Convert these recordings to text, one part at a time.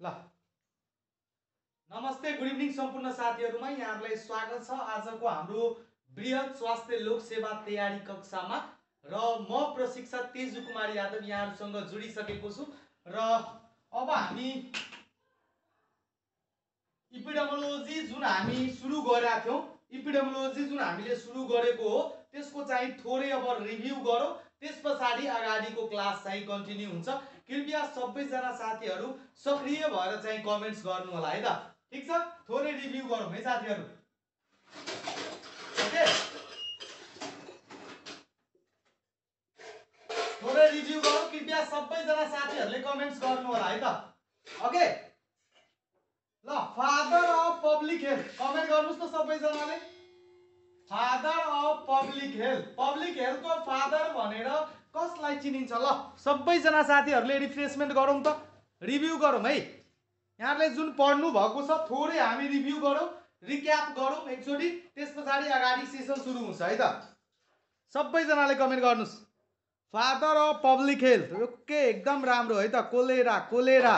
ल। नमस्ते good evening सम्पूर्ण साथीहरूमा। यहाँहरूलाई स्वागत छ आजको हाम्रो बृहत स्वास्थ्य लोक सेवा तयारी कक्षामा। र म प्रशिक्षक तेजु कुमार यादव यहाँहरूसँग जोडिसकेको छु। र अब हामी इपिडेमोलोजी जुन हामी सुरु गरेका थियौँ इपिडेमोलोजी जुन हामीले सुरु गरेको हो त्यसको चाहिँ थोरै अब रिभ्यू गरौँ। त्यस पछाडि अगाडिको क्लास चाहिँ कन्टिन्यू हुन्छ। कृपया सबैजना साथीहरू सक्रिय भएर चाहिँ कमेन्ट्स गर्नु होला है त? ठिक छ? थोरै रिभ्यू गरौँ है साथीहरू? थोरै रिभ्यू गरौँ कृपया सबैजना साथीहरूले कमेन्ट्स गर्नु होला है त? ओके ल father of public health comment गर्नुहोस् त सबैजनाले। Father of public health public हेल्थको फादर भनेर कसलाई चिनिन्छ? ल सबैजना साथीहरूले रिफ्रेसमेन्ट गरौँ त। रिभ्यू गरौँ है। यहाँहरूले जुन पढ्नु भएको छ थोरै हामी रिभ्यू गरौँ रिक्याप गरौँ एकचोटि। त्यस पछाडि अगाडि सेसन सुरु हुन्छ है त। सबैजनाले कमेन्ट गर्नुहोस्। Father of public health okay एकदम राम्रो है त। Cholera cholera.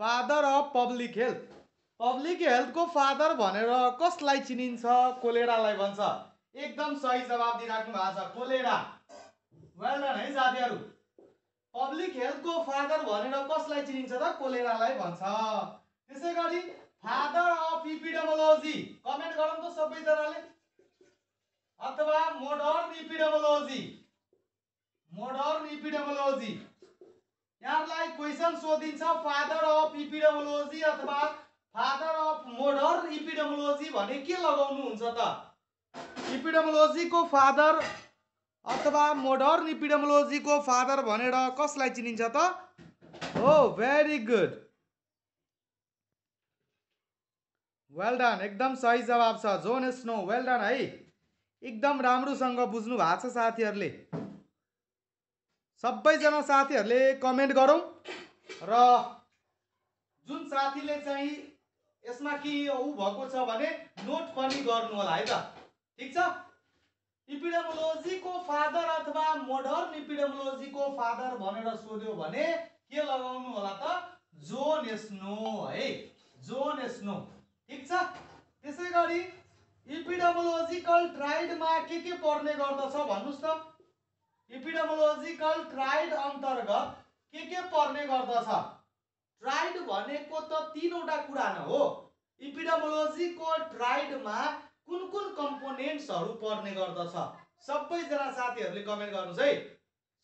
Father of public health public हेल्थको फादर भनेर कसलाई चिनिन्छ? कोलेरालाई भन्छ। एकदम सही जवाब दिइराख्नु भएको छ। कोलेरा। वेल डन है साथीहरू। पब्लिक हेल्थको फादर भनेर कसलाई चिनिन्छ त? कोलेरालाई भन्छ। त्यसै गरी फादर अफ इपिडेमोलोजी कमेन्ट गरौँ त सबैजनाले। अथवा मोडर्न इपिडेमोलोजी मोडर्न इपिडेमोलोजी यहाँलाई क्वेसन सोधिन्छ फादर अफ इपिडेमोलोजी अथवा फादर अफ मोडर्न इपिडेमोलोजी भने के लगाउनुहुन्छ त? इपिडेमोलोजीको फादर अथवा मोडर्न इपिडेमोलोजीको फादर भनेर कसलाई चिनिन्छ त? हो भेरी गुड वेल डन एकदम सही जवाब छ। जोन स्नो वेल डन है। एकदम राम्रोसँग बुझ्नु भएको छ साथीहरूले। सबैजना साथीहरूले कमेन्ट गरौँ। र जुन साथीले चाहिँ यसमा कि ऊ भएको छ भने नोट पनि गर्नु होला है त। ठिक छ? इपिडेमोलोजीको फादर अथवा मोडर्न इपिडेमोलोजीको फादर भनेर सोध्यो भने के लगाउनु होला त? जोन स्नो है जोन स्नो ठिक छ? त्यसै गरी इपिडेमोलोजिकल ट्राइडमा के के पर्ने गर्दछ भन्नुहोस् त। इपिडेमोलोजिकल ट्राइड अन्तर्गत के के पर्ने गर्दछ? ट्राइड भनेको त तिनवटा कुरा न हो इपिडेमोलोजीको ट्राइडमा कुन कुन कम्पोनेन्ट्सहरू पर्ने गर्दछ? सबैजना साथीहरूले कमेन्ट गर्नुहोस् है।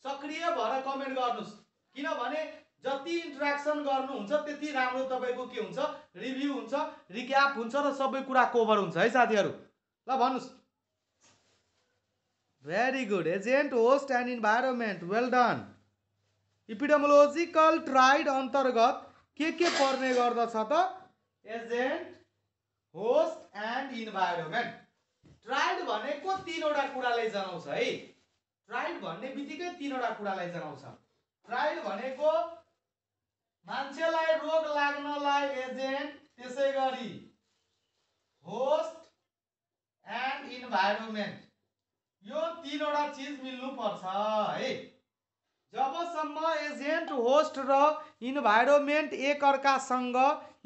सक्रिय भएर कमेन्ट गर्नुहोस्। किनभने जति इन्ट्रेक्सन गर्नुहुन्छ त्यति राम्रो तपाईँको के हुन्छ? रिभ्यू हुन्छ रिक्याप हुन्छ र सबै कुरा कभर हुन्छ है साथीहरू? ल भन्नुहोस्। Very good agent host and environment well done epidemiological triad अन्तर्गत के के पर्ने गर्दछ त? Agent host and environment triad भनेको तिनवटा कुरालाई जनाउँछ है? ट्राइड भन्ने बित्तिकै तिनवटा कुरालाई जनाउँछ। ट्राइड भनेको मान्छेलाई रोग लाग्नलाई एजेन्ट त्यसै गरी। होस्ट एन्ड इन्भाइरोमेन्ट यो तिनवटा चिज मिल्नुपर्छ है। जबसम्म एजेन्ट होस्ट र इन्भाइरोमेन्ट एकअर्कासँग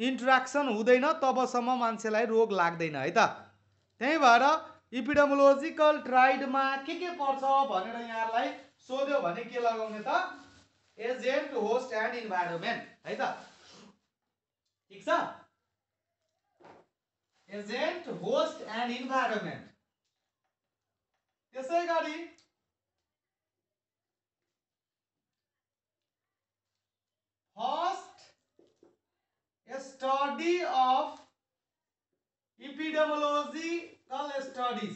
इन्ट्रेक्सन हुँदैन तबसम्म मान्छेलाई रोग लाग्दैन है त? त्यही भएर इपिडेमोलोजिकल ट्राइडमा के के पर्छ भनेर यहाँलाई सोध्यो भने के लगाउने त? एजेन्ट होस्ट एन्ड इन्भाइरोमेन्ट है त? ठिक छ? Agent host and environment. त्यसै गरी first study of epidemiological studies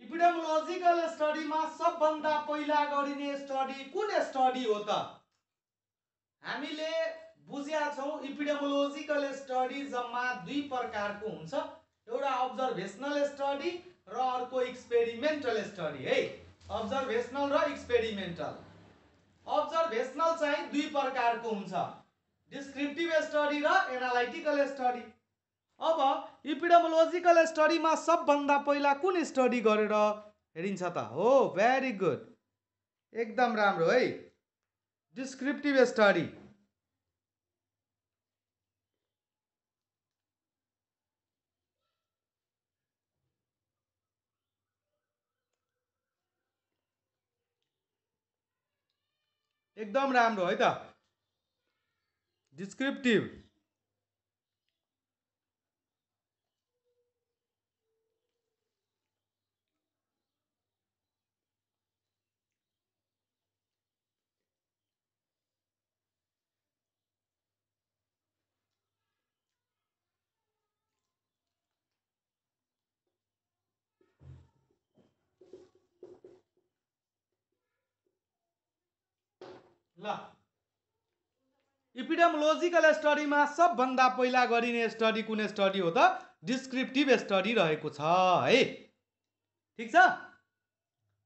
epidemiological स्टडीमा सबभन्दा पहिला गरिने स्टडी कुन स्टडी हो त? हामीले बुझेका छौँ इपिडेमोलोजिकल स्टडी जम्मा दुई प्रकारको हुन्छ। एउटा अब्जर्भेसनल स्टडी र अर्को एक्सपेरिमेन्टल स्टडी है? अब्जर्भेसनल र एक्सपेरिमेन्टल अब्जर्भेसनल चाहिँ दुई प्रकारको हुन्छ। डिस्क्रिप्टिभ स्टडी र एनालाइटिकल स्टडी अब इपिडेमोलोजिकल स्टडीमा सबभन्दा पहिला कुन स्टडी गरेर हेरिन्छ त? हो भेरी गुड एकदम राम्रो है। डिस्क्रिप्टिभ स्टडी एकदम राम्रो है त? डिस्क्रिप्टिभ ल इपिडेमोलोजिकल स्टडीमा सबभन्दा पहिला गरिने स्टडी कुन स्टडी हो त? डिस्क्रिप्टिभ स्टडी रहेको छ है? ठिक छ?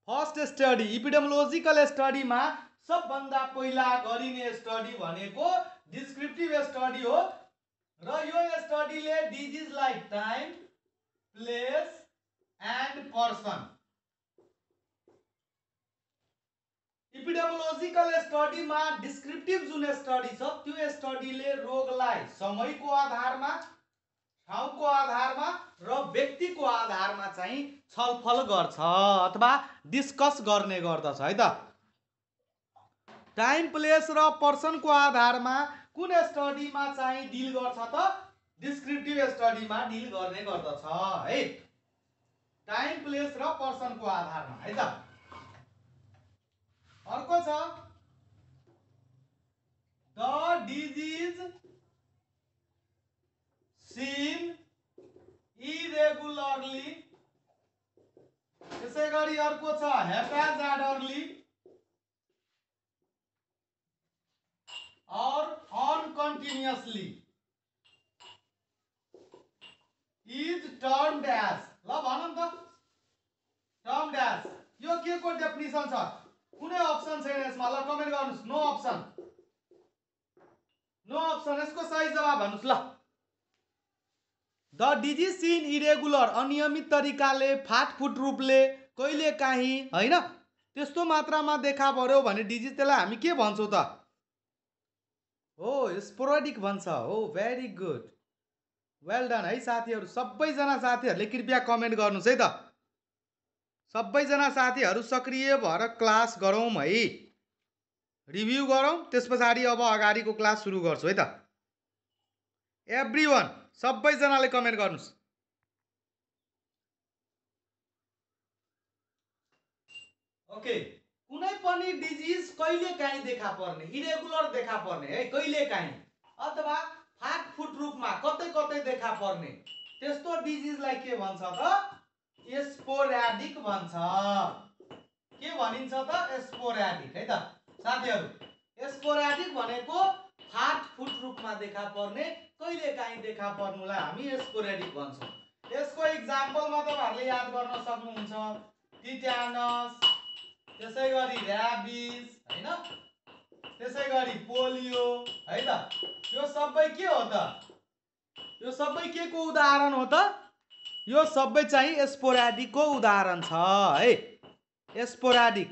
फर्स्ट स्टडी इपिडेमोलोजिकल स्टडीमा सबभन्दा पहिला गरिने स्टडी भनेको डिस्क्रिप्टिभ स्टडी हो। र यो स्टडीले डिजिजलाई time place and person epidemiological स्टडीमा descriptive जुन स्टडी छ त्यो स्टडीले रोगलाई समयको आधारमा ठाउँको आधारमा र व्यक्तिको आधारमा चाहिँ छलफल गर्छ अथवा डिस्कस गर्ने गर्दछ है त? टाइम प्लेस र पर्सनको आधारमा कुन स्टडीमा चाहिँ डिल गर्छ त? डिस्क्रिप्टिभ स्टडीमा डिल गर्ने गर्दछ है? टाइम प्लेस र पर्सनको आधारमा है त? अर्को छ। द डिजिज सिन इरेगुलरली त्यसै गरी अर्को छ हेपाजाडरली और अनकन्टिन्युसली इज टर्म ड्यास ल भनौँ त। टर्म ड्यास यो के को डेफिनिसन छ? कुनै अप्सन छैन यसमा? ल कमेन्ट गर्नुहोस्। No option. No option. यसको सही जवाब भन्नुहोस्। ल। द डिजिज सिन इरेगुलर अनियमित तरिकाले फाटफुट रूपले कहिले काहीँ होइन? त्यस्तो मात्रामा देखा पर्यो भने डिजिज त्यसलाई हामी के भन्छौँ त? हो स्पोराडिक भन्छ। हो भेरी गुड वेल डन है साथीहरू सबैजना साथीहरूले कृपया कमेन्ट गर्नुहोस् है त। सबैजना साथीहरू सक्रिय भएर क्लास गरौँ है। रिभ्यू गरौँ त्यस पछाडि अब अगाडिको क्लास सुरु गर्छु है त। एभ्री वान सबैजनाले कमेन्ट गर्नुहोस्। ओके कुनै पनि डिजिज कहिले काहीँ देखा पर्ने इरेगुलर देखा पर्ने है कहिले काहीँ। अथवा फाटफुट रूपमा कतै कतै देखा पर्ने। त्यस्तो डिजिजलाई के भन्छ त? स्पोर्याडिक भन्छ। के भनिन्छ त? स्पोर्याडिक है त? साथीहरू स्पोर्याडिक भनेको फाटफुट रूपमा देखा पर्ने कहिले काहीँ देखा पर्नुलाई हामी स्पोरेडिक भन्छौँ। यसको इक्जाम्पलमा तपाईँहरूले याद गर्न सक्नुहुन्छ। टिट्यानस त्यसै गरी ऱ्याबिस होइन? त्यसै गरी पोलियो है त? यो सबै के हो त? यो सबै के को उदाहरण हो त? यो सबै चाहिँ स्पोराडिकको उदाहरण छ है? स्पोराडिक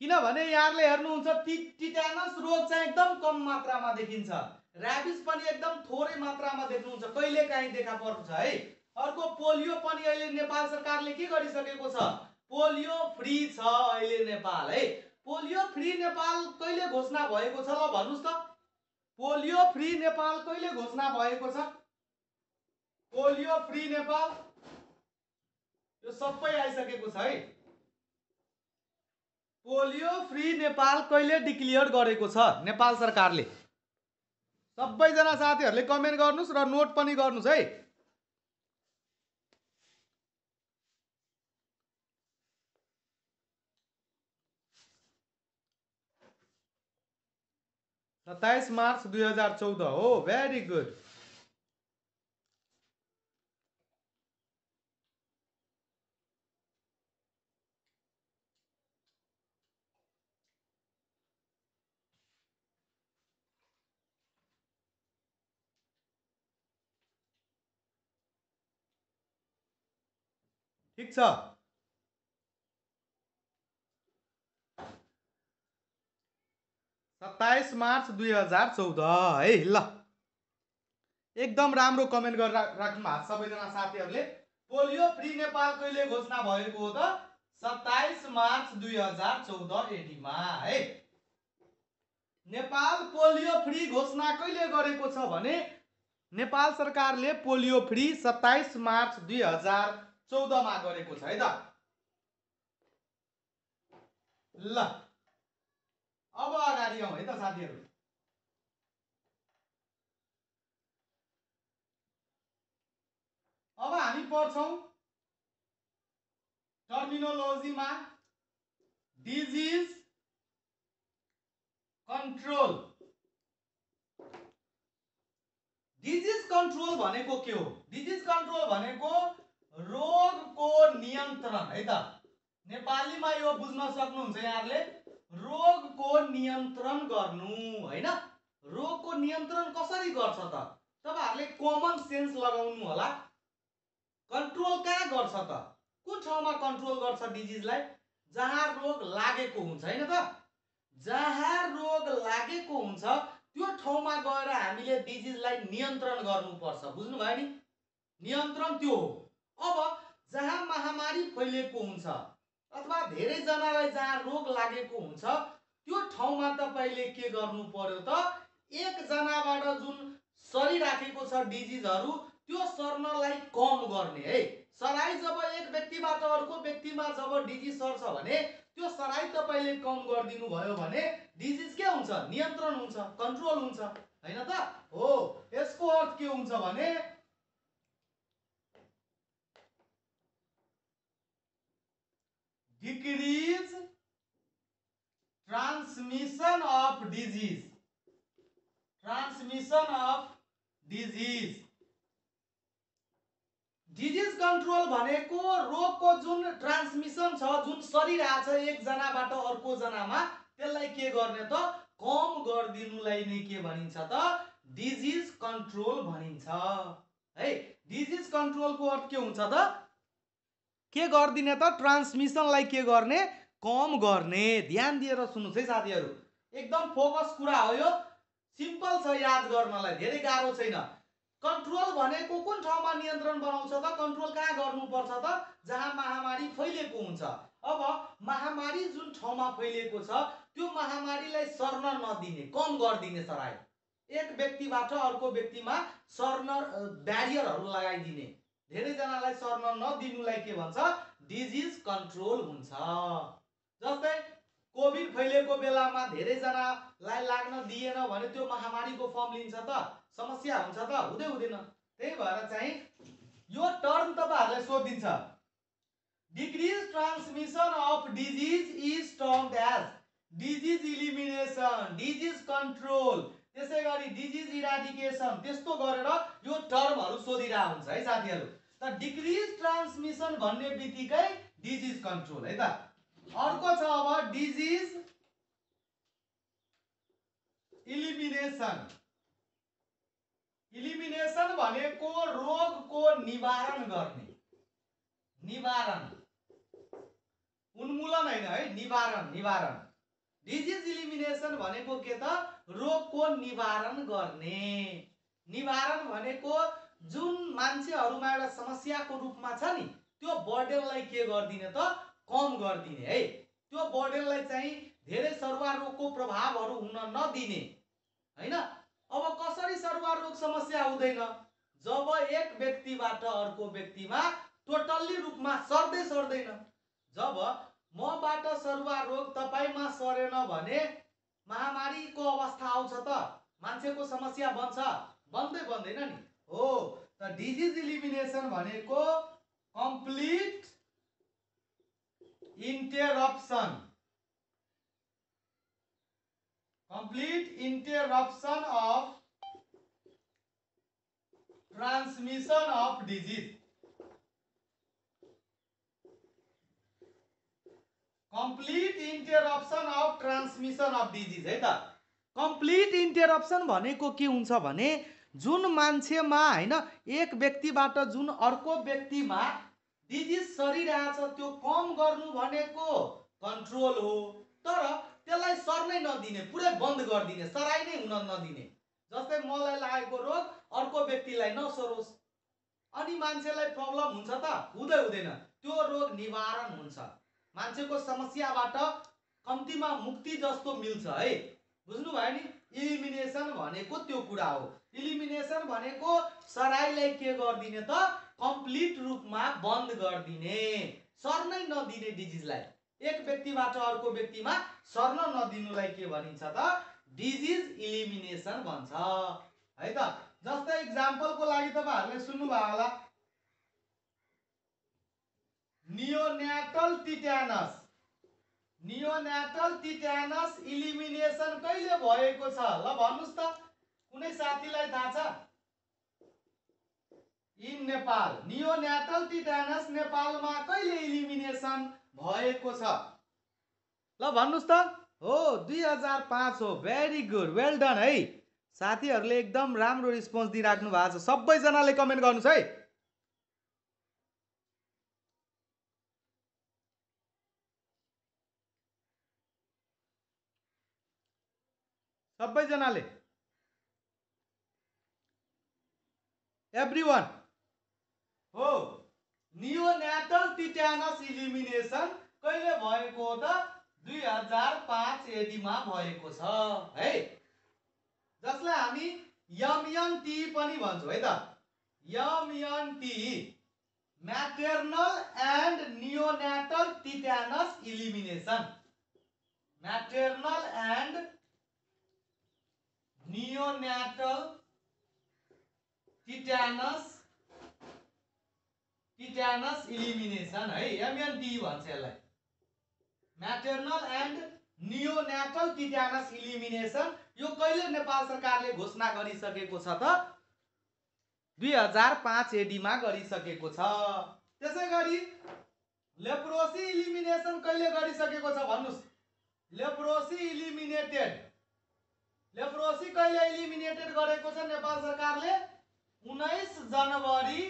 किनभने यहाँले हेर्नुहुन्छ टिटानस रोग चाहिँ एकदम कम मात्रामा देखिन्छ। ऱ्याबिस पनि एकदम थोरै मात्रामा देख्नुहुन्छ। कहिले काहीँ देखा पर्छ है? अर्को पोलियो पनि अहिले नेपाल सरकारले के गरिसकेको छ? पोलियो फ्री छ अहिले नेपाल है? पोलियो फ्री नेपाल कहिले घोषणा भएको छ ल भन्नुहोस् त। पोलियो फ्री नेपाल कहिले घोषणा भएको छ? Polio free Nepal. यो सबै आइसकेको छ है। पोलियो फ्री नेपाल कहिले डिक्लियर गरेको छ? नेपाल सरकारले। सबैजना साथीहरूले कमेन्ट गर्नुहोस् र नोट पनि गर्नुहोस् है। सत्ताइस मार्च दुई हजार चौध हो। भेरी गुड छ सत्ताइस मार्च दुई हजार चौध है ल। एकदम राम्रो कमेन्ट गरेर राख्नु भएको सबैजना साथीहरूले। पोलियो फ्री नेपाल कहिले घोषणा भएको हो त? सत्ताइस मार्च दुई हजार चौध एडीमा है। नेपाल पोलियो फ्री घोषणा कहिले गरेको छ भने नेपाल सरकारले पोलियो फ्री सत्ताइस मार्च दुई हजार चौधमा गरेको छ है त? ल। अब अगाडि आउँ है त साथीहरू? अब हामी पढ्छौँ टर्मिनोलोजीमा डिजिज कन्ट्रोल डिजिज कन्ट्रोल भनेको के हो? डिजिज कन्ट्रोल भनेको रोगको नियन्त्रण है त? नेपालीमा यो बुझ्न सक्नुहुन्छ यहाँहरूले रोगको नियन्त्रण गर्नु होइन? रोगको नियन्त्रण कसरी गर्छ त? तपाईँहरूले कमन सेन्स लगाउनु होला। कन्ट्रोल कहाँ गर्छ त? कुन ठाउँमा कन्ट्रोल गर्छ डिजिजलाई जहाँ रोग लागेको हुन्छ होइन त? जहाँ रोग लागेको हुन्छ त्यो ठाउँमा गएर हामीले डिजिजलाई नियन्त्रण गर्नुपर्छ। बुझ्नुभयो नि? नियन्त्रण त्यो हो। अब जहाँ महामारी फैलिएको हुन्छ अथवा धेरैजनालाई जहाँ रोग लागेको हुन्छ त्यो ठाउँमा तपाईँले के गर्नु पर्यो त? एकजनाबाट जुन सरिराखेको छ डिजिजहरू त्यो सर्नलाई कम गर्ने है। सराई जब एक व्यक्तिबाट अर्को व्यक्तिमा जब डिजिज सर्छ भने त्यो सराई तपाईँले कम गरिदिनु भयो भने डिजिज के हुन्छ? नियन्त्रण हुन्छ कन्ट्रोल हुन्छ होइन त? हो यसको अर्थ के हुन्छ भने decrease transmission of disease. Transmission of disease. Disease control भनेको रोगको जुन ट्रान्समिसन छ जुन सरिरहेछ एकजनाबाट अर्को जनामा त्यसलाई के गर्ने त? कम गरिदिनुलाई नै के भनिन्छ त? डिजिज कन्ट्रोल भनिन्छ। है डिजिज कन्ट्रोलको अर्थ के हुन्छ त? के गरिदिने त? ट्रान्समिसनलाई के गर्ने? कम गर्ने। ध्यान दिएर सुन्नुहोस् है साथीहरू। एकदम फोकस कुरा हो यो। सिम्पल छ याद गर्नलाई धेरै गाह्रो छैन। कन्ट्रोल भनेको कुन ठाउँमा नियन्त्रण बनाउँछ त? कन्ट्रोल कहाँ गर्नुपर्छ त? जहाँ महामारी फैलिएको हुन्छ। अब महामारी जुन ठाउँमा फैलिएको छ त्यो महामारीलाई सर्न नदिने कम गरिदिने सराय। एक व्यक्तिबाट अर्को व्यक्तिमा सर्न ब्यारियरहरू लगाइदिने। धेरैजनालाई सर्न नदिनुलाई के भन्छ? डिजिज कन्ट्रोल हुन्छ। जस्तै कोभिड फैलिएको बेलामा धेरैजनालाई लाग्न दिएन भने त्यो महामारीको फर्म लिन्छ त समस्या हुन्छ त हुँदै हुँदैन। त्यही भएर चाहिँ यो टर्म तपाईँहरूलाई सोधिन्छ। Decrease transmission of disease is term as disease elimination disease control त्यसै गरी डिजिज इराडिकेसन त्यस्तो गरेर यो टर्महरू सोधिरहेको हुन्छ है साथीहरू। त डिक्रिज ट्रान्समिसन भन्ने बित्तिकै डिजिज कन्ट्रोल है त? अर्को छ अब डिजिज इलिमिनेसन इलिमिनेसन भनेको रोगको निवारण गर्ने। निवारण। उन्मूलन होइन है? निवारण निवारण। डिजिज इलिमिनेसन भनेको के त? रोगको निवारण गर्ने। निवारण भनेको जुन मान्छेहरूमा एउटा समस्याको रूपमा छ नि त्यो बर्डनलाई के गरिदिने त? कम गरिदिने है? त्यो बर्डनलाई चाहिँ धेरै सरुवा रोगको प्रभावहरू हुन नदिने होइन? अब कसरी सरुवा रोग समस्या हुँदैन? जब एक व्यक्तिबाट अर्को व्यक्तिमा टोटल्ली रूपमा सर्दै सर्दैन। जब मबाट सरुवा रोग तपाईँमा सरेन भने महामारीको अवस्था आउँछ त मान्छेको समस्या बन्छ। बन्दै बन्दैन नि। हो। त डिजिज इलिमिनेसन भनेको complete interruption complete interruption of transmission of disease complete interruption of transmission of disease है त। कम्प्लिट इन्टेरप्सन भनेको के हुन्छ भने जुन मान्छेमा होइन एक व्यक्तिबाट जुन अर्को व्यक्तिमा डिजिज सरिरहेछ त्यो कम गर्नु भनेको कन्ट्रोल हो। तर त्यसलाई सर्नै नदिने पुरै बन्द गरिदिने सराइ नै हुन नदिने। जस्तै मलाई लागेको रोग अर्को व्यक्तिलाई नसरोस्। अनि मान्छेलाई प्रब्लम हुन्छ त? हुँदै हुँदैन। त्यो रोग निवारण हुन्छ। मान्छेको समस्याबाट कम्तीमा मुक्ति जस्तो मिल्छ है। बुझ्नु भयो नि? इलिमिनेसन भनेको त्यो कुरा हो। इलिमिनेसन भनेको सराईलाई के गरिदिने त? कम्प्लिट रूपमा बन्द गरिदिने। सर्नै नदिने डिजिजलाई एक व्यक्तिबाट अर्को व्यक्तिमा सर्न नदिनुलाई के भनिन्छ त? डिजिज इलिमिनेसन भन्छ। है त? जस्तै इक्जाम्पलको लागि तपाईँहरूले सुन्नुभयो होला। नियोन्याटल टिट्यानस नियोन्याटल टिट्यानस इलिमिनेसन कहिले भएको छ? ल भन्नुहोस् त। कुनै साथीलाई थाहा छ? इन नेपाल नियोन्याटल टिट्यानस नेपालमा कहिले इलिमिनेसन भएको छ? ल भन्नुहोस् त। हो दुई हजार पाँच हो। भेरी गुड वेल डन है। साथीहरूले एकदम राम्रो रिस्पोन्स दिइराख्नु भएको छ। सबैजनाले कमेन्ट गर्नुहोस् है। सबैजनाले। वान हो। नियोन्याटल टिट्यानस इलिमिनेसन कहिले भएको त? दुई हजार पाँच एडीमा भएको छ। है? जसलाई हामी यमयनटी पनि भन्छौँ है त? MNT maternal and neonatal tetanus elimination maternal and neonatal tetanus tetanus elimination है? एमएनटी भन्छ यसलाई। Maternal and neonatal tetanus elimination यो कहिले नेपाल सरकारले घोषणा गरिसकेको छ त? दुई हजार पाँच एडीमा गरिसकेको छ। त्यसै गरी लेप्रोसी इलिमिनेसन कहिले गरिसकेको छ भन्नुहोस्? लेप्रोसी इलिमिनेटेड लेप्रोसी कहिले इलिमिनेटेड गरेको छ नेपाल सरकारले? उन्नाइस जनवरी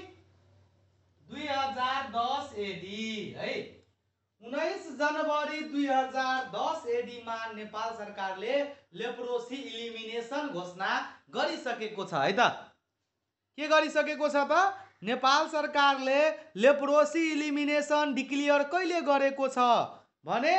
दुई हजार दस एडी है? उन्नाइस जनवरी दुई हजार दस एडीमा नेपाल सरकारले लेप्रोसी इलिमिनेसन घोषणा गरिसकेको छ है त? के गरिसकेको छ त? नेपाल सरकारले लेप्रोसी इलिमिनेसन डिक्लियर कहिले गरेको छ? भने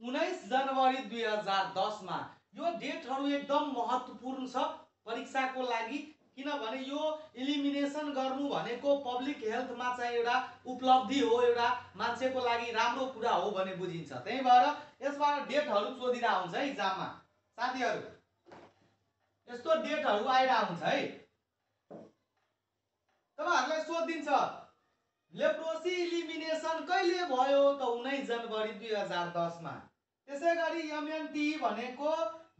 उन्नाइस जनवरी दुई हजार दसमा। यो डेटहरू एकदम महत्त्वपूर्ण छ परीक्षाको लागि। किनभने यो इलिमिनेसन गर्नु भनेको पब्लिक हेल्थमा चाहिँ एउटा उपलब्धि हो एउटा मान्छेको लागि राम्रो कुरा हो भने बुझिन्छ। त्यही भएर यसबाट डेटहरू सोधिरहेको हुन्छ है इक्जाममा। साथीहरू यस्तो डेटहरू आइरहेको हुन्छ है। तपाईँहरूलाई सोधिदिन्छ लेप्रोसी इलिमिनेसन कहिले भयो त उन्नाइस जनवरी दुई हजार दसमा? त्यसै गरी एमएनटी भनेको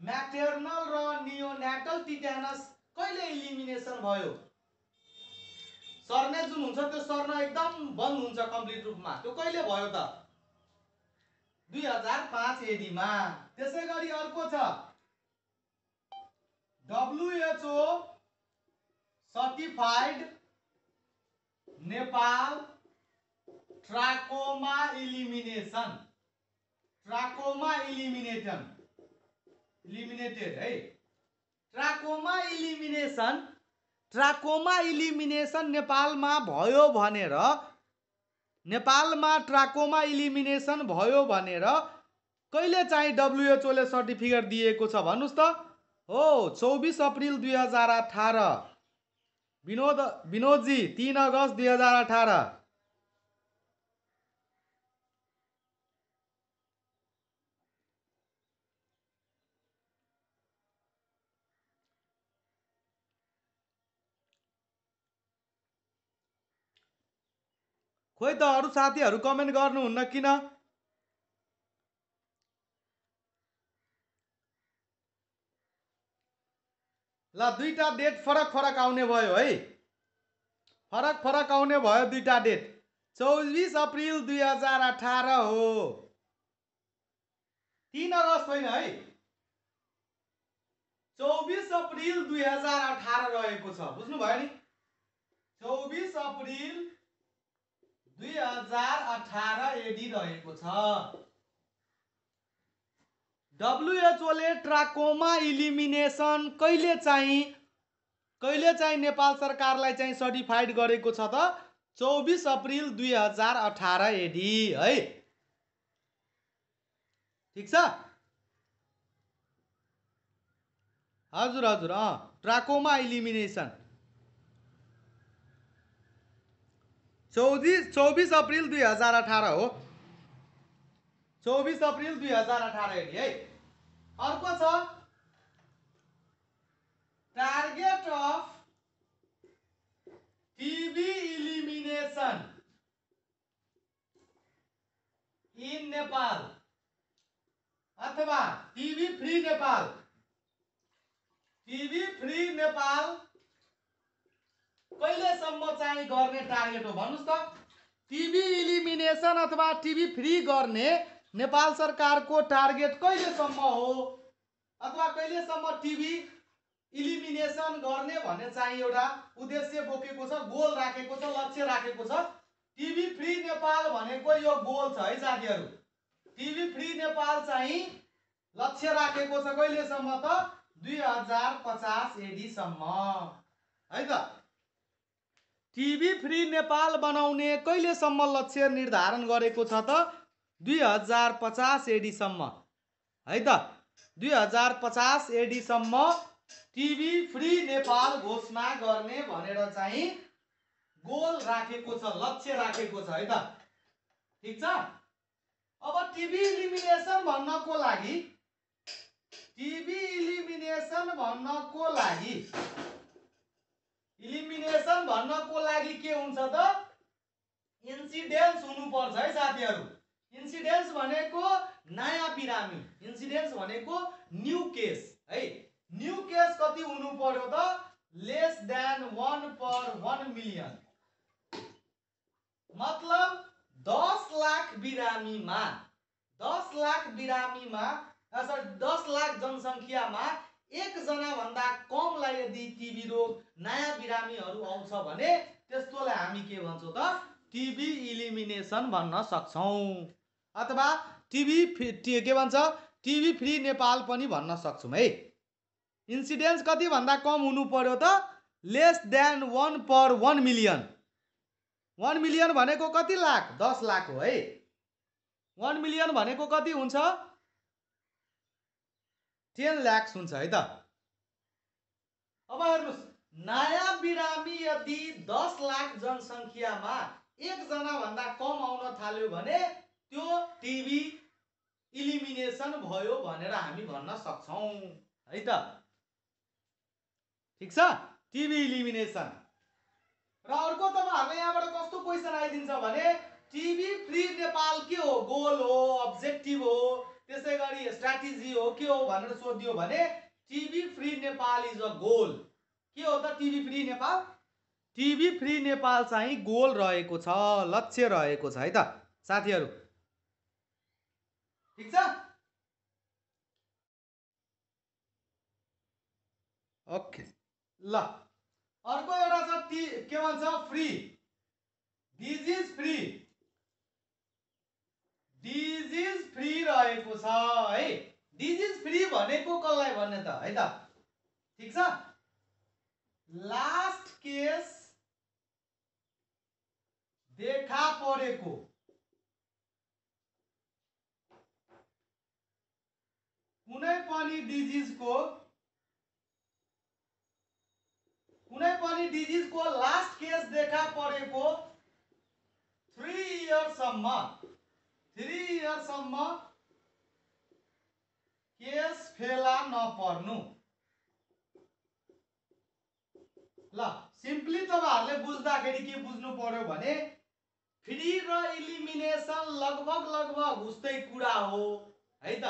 म्याटर्नल र नियोन्याटल टिट्यानस कहिले इलिमिनेसन भयो? सर्ने जुन हुन्छ त्यो सर्न एकदम बन्द हुन्छ कम्प्लिट रूपमा। त्यो कहिले भयो त? दुई हजार पाँच एडीमा। त्यसै गरी अर्को छ। WHO certified Nepal trachoma elimination. Trachoma elimination. Eliminated है? ट्राकोमा इलिमिनेसन ट्राकोमा इलिमिनेसन नेपालमा भयो भनेर नेपालमा ट्राकोमा इलिमिनेसन भयो भनेर कहिले चाहिँ डब्लुएचओले सर्टिफिकेट दिएको छ भन्नुहोस् त। हो चौबिस अप्रिल दुई हजार अठार। विनोद विनोदजी तिन अगस्त दुई हजार अठार। खोइ त अरू साथीहरू कमेन्ट गर्नुहुन्न किन? ल दुईवटा डेट फरक फरक आउने भयो है। फरक फरक आउने भयो दुईवटा डेट चौबिस अप्रिल दुई हजार अठार हो। तिन अगस्त होइन है। चौबिस अप्रिल दुई हजार अठार रहेको छ। बुझ्नुभयो नि? चौबिस अप्रिल दुई हजार अठार एडी रहेको छ। डब्लुएचओले ट्राकोमा इलिमिनेसन कहिले चाहिँ कहिले चाहिँ नेपाल सरकारलाई चाहिँ सर्टिफाइड गरेको छ त? चौबिस अप्रिल दुई हजार अठार एडी है? ठिक छ? हजुर हजुर अँ ट्राकोमा इलिमिनेसन। चौबिस अप्रिल दुई हज़ार अठार हो। चौबिस अप्रिल दुई हज़ार अठार एडी है? अर्को छ। Target of TB elimination in Nepal अथवा TB free Nepal TB free Nepal कहिलेसम्म चाहिँ गर्ने टार्गेट हो? भन्नुहोस् त। टिबी इलिमिनेसन अथवा टिबी फ्री गर्ने नेपाल सरकारको टार्गेट कहिलेसम्म हो? अथवा कहिलेसम्म टिबी इलिमिनेसन गर्ने भन्ने चाहिँ एउटा उद्देश्य बोकेको छ गोल राखेको छ लक्ष्य राखेको छ। टिबी फ्री नेपाल भनेको यो गोल छ है साथीहरू। टिबी फ्री नेपाल चाहिँ लक्ष्य राखेको छ कहिलेसम्म त? दुई हजार पचास एडीसम्म है त? टिभी फ्री नेपाल बनाउने कहिलेसम्म लक्ष्य निर्धारण गरेको छ त? दुई हजार पचास एडीसम्म। है त? दुई हजार पचास एडीसम्म टिभी फ्री नेपाल घोषणा गर्ने भनेर चाहिँ गोल राखेको छ लक्ष्य राखेको छ है त? ठिक छ? अब टिभी इलिमिनेसन भन्नको लागि टिभी इलिमिनेसन भन्नको लागि इलिमिनेसन भन्नको लागि के हुन्छ त? इन्सिडेन्स हुनुपर्छ है साथीहरू। इन्सिडेन्स भनेको नयाँ बिरामी इन्सिडेन्स भनेको न्यू केस है? न्यू केस कति हुनु पर्यो त? Less than one per one million मतलब दस लाख बिरामीमा दस लाख बिरामीमा सरी दस लाख जनसङ्ख्यामा एकजना भन्दा कमलाई यदि टिबी रोग नयाँ बिरामीहरू आउँछ भने त्यस्तोलाई हामी के भन्छौँ त टिबी इलिमिनेसन भन्न सक्छौँ। अथवा टिबी के भन्छ? टिबी फ्री नेपाल पनि भन्न सक्छौँ है। इन्सिडेन्स कति भन्दा कम हुनु पर्यो त less than one per one million one million भनेको कति लाख? दस लाख हो है। वान मिलियन भनेको कति हुन्छ? टेन ल्याक्स हुन्छ है त? अब हेर्नुहोस् नयाँ बिरामी यदि दस लाख जनसङ्ख्यामा एकजना भन्दा कम आउन थाल्यो भने त्यो टिबी इलिमिनेसन भयो भनेर हामी भन्न सक्छौँ है त? ठिक छ? TB elimination. र अर्को तपाईँहरूलाई यहाँबाट कस्तो क्वेसन आइदिन्छ भने टिबी फ्री नेपाल के हो? गोल हो अब्जेक्टिभ हो त्यसै गरी स्ट्राटेजी हो के हो भनेर सोधियो भने TB free Nepal is a goal के हो त TB free Nepal TB free Nepal चाहिँ गोल रहेको छ लक्ष्य रहेको छ है त? साथीहरू। ठिक छ? ओके। ल। अर्को एउटा छ के भन्छ? Free disease free disease free रहेको छ है? डिजिज फ्री भनेको कसलाई भन्ने त है त? ठिक छ? लास्ट केस देखा परेको। कुनै पनि डिजिजको कुनै पनि डिजिजको लास्ट केस देखा परेको थ्री इयरसम्म थ्री इयरसम्म केस फेला नपर्नु। ल सिम्पली तपाईँहरूले बुझ्दाखेरि के बुझ्नु पर्यो भने फ्री र इलिमिनेसन लगभग लगभग उस्तै कुरा हो है त?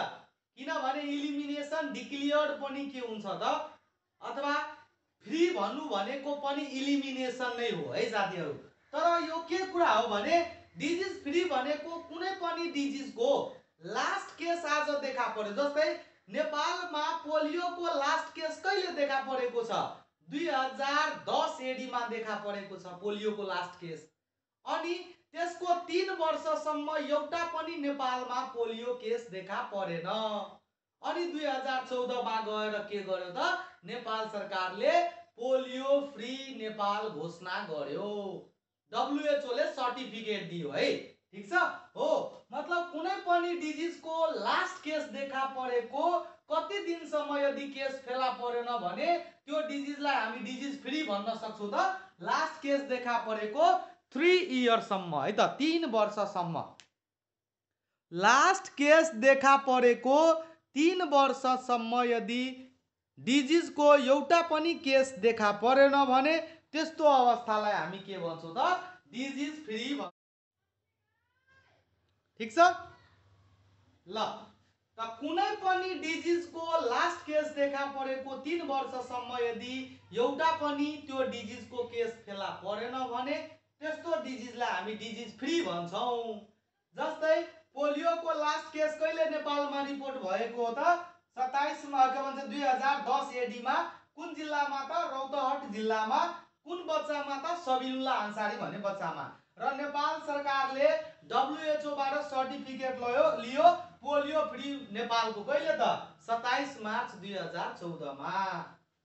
किनभने इलिमिनेसन डिक्लियर्ड पनि के हुन्छ त? अथवा फ्री भन्नु भनेको पनि इलिमिनेसन नै हो है साथीहरू तर यो के कुरा हो भने डिजिज फ्री भनेको कुनै पनि डिजिजको लास्ट केस आज देखा पर्यो जस्तै नेपालमा पोलियोको लास्ट केस कहिले देखा परेको छ? दुई हजार दस एडीमा देखा परेको छ पोलियोको लास्ट केस अनि त्यसको तिन वर्षसम्म एउटा पनि नेपालमा पोलियो केस देखा परेन। अनि दुई हजार चौधमा गएर के गर्यो त? नेपाल सरकारले पोलियो फ्री नेपाल घोषणा गर्यो। डब्लुएचओले सर्टिफिकेट दियो है? ठिक छ? हो। मतलब कुनै पनि डिजिजको लास्ट केस देखा परेको कति दिनसम्म यदि केस फेला परेन भने त्यो डिजिजलाई हामी डिजिज फ्री भन्न सक्छौँ त। लास्ट केस देखा परेको थ्री इयरसम्म है त? तिन वर्षसम्म। लास्ट केस देखा परेको तिन वर्षसम्म यदि डिजिजको एउटा पनि केस देखा परेन भने त्यस्तो अवस्थालाई हामी के भन्छौँ त? डिजिज फ्री ठिक छ? ल त कुनै पनि डिजिजको लास्ट केस देखा परेको तिन वर्षसम्म यदि एउटा पनि त्यो डिजिजको केस फेला परेन भने त्यस्तो डिजिजलाई हामी डिजिज फ्री भन्छौँ। जस्तै पोलियोको लास्ट केस कहिले नेपालमा रिपोर्ट भएको हो त? सत्ताइसमा के भन्छ दुई हजार दस एडीमा कुन जिल्लामा त? रौतहट जिल्लामा। कुन बच्चामा त सबिलुल्ला अन्सारी भन्ने बच्चामा? र नेपाल सरकारले डब्लुएचओबाट सर्टिफिकेट लयो लियो पोलियो फ्री नेपालको कहिले त? सत्ताइस मार्च दुई हजार चौधमा।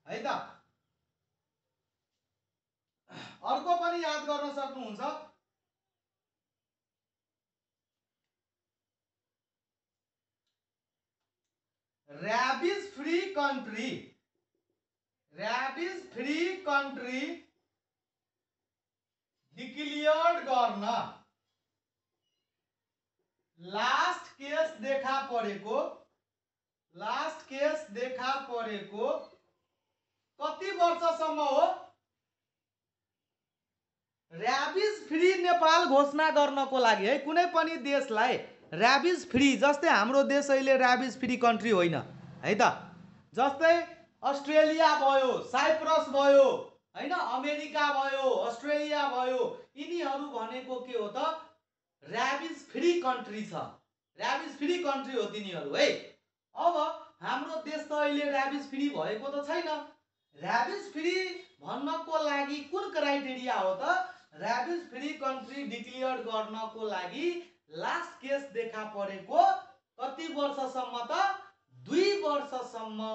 है त? अर्को पनि याद गर्न सक्नुहुन्छ। Free country free country declared गर्न। लास्ट केस देखा परेको लास्ट केस देखा परेको कति वर्षसम्म हो? ऱ्याबिज फ्री नेपाल घोषणा गर्नको लागि है कुनै पनि देशलाई ऱ्याबिज फ्री जस्तै हाम्रो देश अहिले ऱ्याबिज फ्री कन्ट्री होइन है त? जस्तै अस्ट्रेलिया भयो साइप्रस भयो होइन अमेरिका भयो अस्ट्रेलिया भयो यिनीहरू भनेको के हो त? ऱ्याबिज फ्री कन्ट्री छ। ऱ्याबिज फ्री कन्ट्री हो तिनीहरू है? अब हाम्रो देश त अहिले ऱ्याबिज फ्री भएको त छैन। ऱ्याबिज फ्री भन्नको लागि कुन क्राइटेरिया हो त? ऱ्याबिज फ्री कन्ट्री डिक्लियर गर्नको लागि लास्ट केस देखा परेको कति वर्षसम्म त? दुई वर्षसम्म।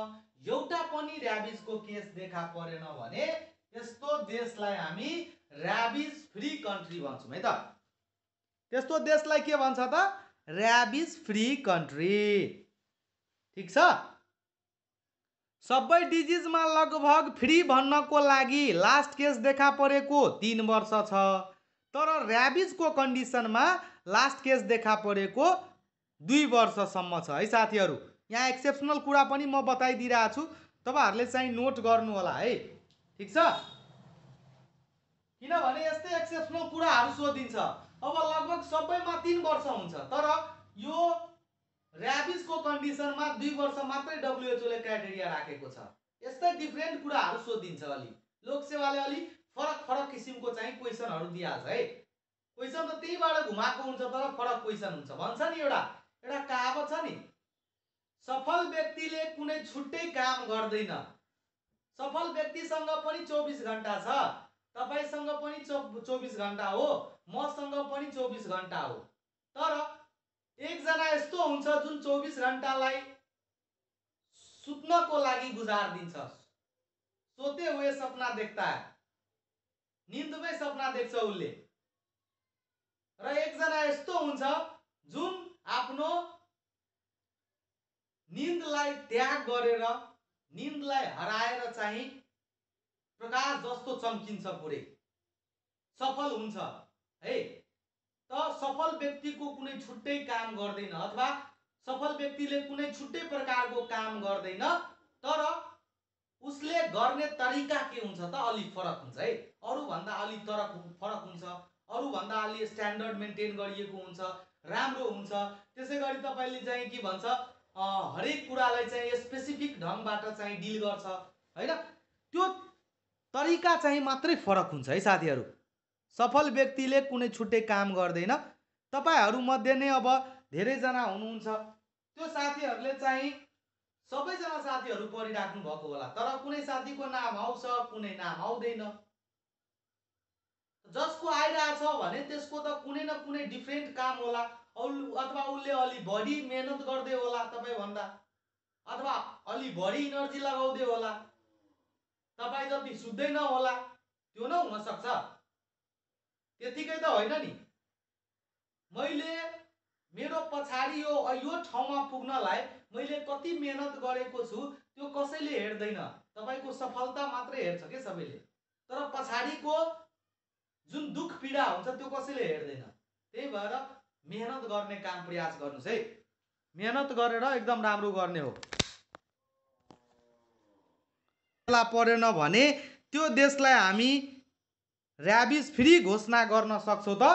एउटा पनि ऱ्याबिजको केस देखा परेन भने त्यस्तो देशलाई हामी ऱ्याबिज फ्री कन्ट्री भन्छौँ है त? त्यस्तो देशलाई के भन्छ त? ऱ्याबिज फ्री कन्ट्री ठिक छ? सबै डिजिजमा लगभग फ्री भन्नको लागि लास्ट केस देखा परेको तिन वर्ष छ। तर ऱ्याबिजको कन्डिसनमा लास्ट केस देखा परेको दुई वर्षसम्म छ। है साथीहरू यहाँ एक्सेप्सनल कुरा पनि म बताइदिइरहेको छु तपाईँहरूले चाहिँ नोट गर्नु होला है। ठिक छ? किनभने यस्तै एक्सेप्सनल कुराहरू सोधिन्छ। अब लगभग सबैमा तिन वर्ष हुन्छ तर यो ऱ्याबिजको कन्डिसनमा दुई वर्ष मात्रै डब्लुएचओले क्राइटेरिया राखेको छ। यस्तै डिफ्रेन्ट कुराहरू सोधिन्छ अलि। लोकसेवाले अलि फरक फरक किसिमको चाहिँ क्वेसनहरू दिइहाल्छ है। क्वेसन त त्यहीबाट घुमाएको हुन्छ तर फरक क्वेसन हुन्छ। भन्छ नि एउटा एउटा कहावत छ नि सफल व्यक्तिले कुनै छुट्टै काम गर्दैन। सफल व्यक्तिसँग पनि चौबिस घन्टा छ। तपाईँसँग पनि चौ चौबिस घन्टा हो मसँग पनि चौबिस घन्टा हो। तर एकजना यस्तो हुन्छ जुन चौबिस घन्टालाई सुत्नको लागि गुजारिदिन्छ सोते हुए सपना देख्दा निन्दमै सपना देख्छ उसले। र एकजना यस्तो हुन्छ जुन आफ्नो निन्दलाई त्याग गरेर निन्दलाई हराएर चाहिँ प्रकाश जस्तो चम्किन्छ पुरै। सफल हुन्छ। है? त सफल व्यक्तिको कुनै छुट्टै काम गर्दैन अथवा सफल व्यक्तिले कुनै छुट्टै प्रकारको काम गर्दैन तर उसले गर्ने तरिका के हुन्छ त? अलिक फरक हुन्छ है? अरूभन्दा अलिक तरक फरक हुन्छ। अरूभन्दा अलि स्ट्यान्डर्ड मेन्टेन गरिएको हुन्छ राम्रो हुन्छ। त्यसै गरी तपाईँले चाहिँ के भन्छ? हरेक कुरालाई चाहिँ स्पेसिफिक ढङ्गबाट चाहिँ डिल गर्छ होइन? त्यो तरिका चाहिँ मात्रै फरक हुन्छ है साथीहरू। सफल व्यक्तिले कुनै छुट्टै काम गर्दैन। तपाईँहरूमध्ये नै अब धेरैजना हुनुहुन्छ। त्यो साथीहरूले चाहिँ सबैजना साथीहरू पढिराख्नु भएको होला। तर कुनै साथीको नाम आउँछ कुनै नाम आउँदैन। जसको आइरहेछ भने त्यसको त कुनै न कुनै डिफ्रेन्ट काम होला। अथवा उसले अलि बढी मेहनत गर्दै होला तपाईँभन्दा अथवा अलि बढी इनर्जी लगाउँदै होला तपाईँ जति सुत्दै नहोला त्यो न हुनसक्छ। त्यतिकै त होइन नि। मैले मेरो पछाडि यो यो ठाउँमा पुग्नलाई मैले कति मेहनत गरेको छु त्यो कसैले हेर्दैन। तपाईँको सफलता मात्रै हेर्छ के सबैले? तर पछाडिको जुन दुःख पीडा हुन्छ त्यो कसैले हेर्दैन। त्यही भएर मेहनत गर्ने काम प्रयास गर्नुहोस् है। मेहनत गरेर एकदम राम्रो गर्ने हो। परेन भने त्यो देशलाई हामी ऱ्याबिस फ्री घोषणा गर्न सक्छौँ त।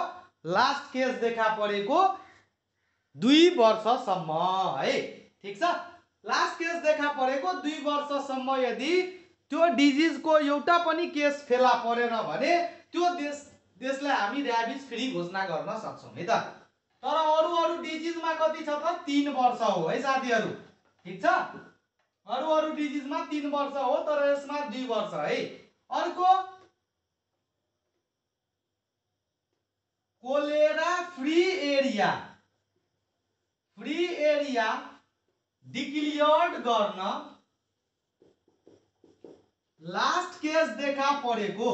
लास्ट केस देखा परेको दुई वर्षसम्म है। ठिक छ? लास्ट केस देखा परेको दुई वर्षसम्म यदि त्यो डिजिजको एउटा पनि केस फेला परेन भने त्यो देश देशलाई हामी ऱ्याबिस फ्री घोषणा गर्न सक्छौँ है त। तर अरू अरू डिजिजमा कति छ त तिन वर्ष हो है साथीहरू? ठिक छ? अरू अरू डिजिजमा तिन वर्ष हो तर यसमा दुई वर्ष है? अर्को cholera free area. Free area declared गर्न लास्ट केस देखा परेको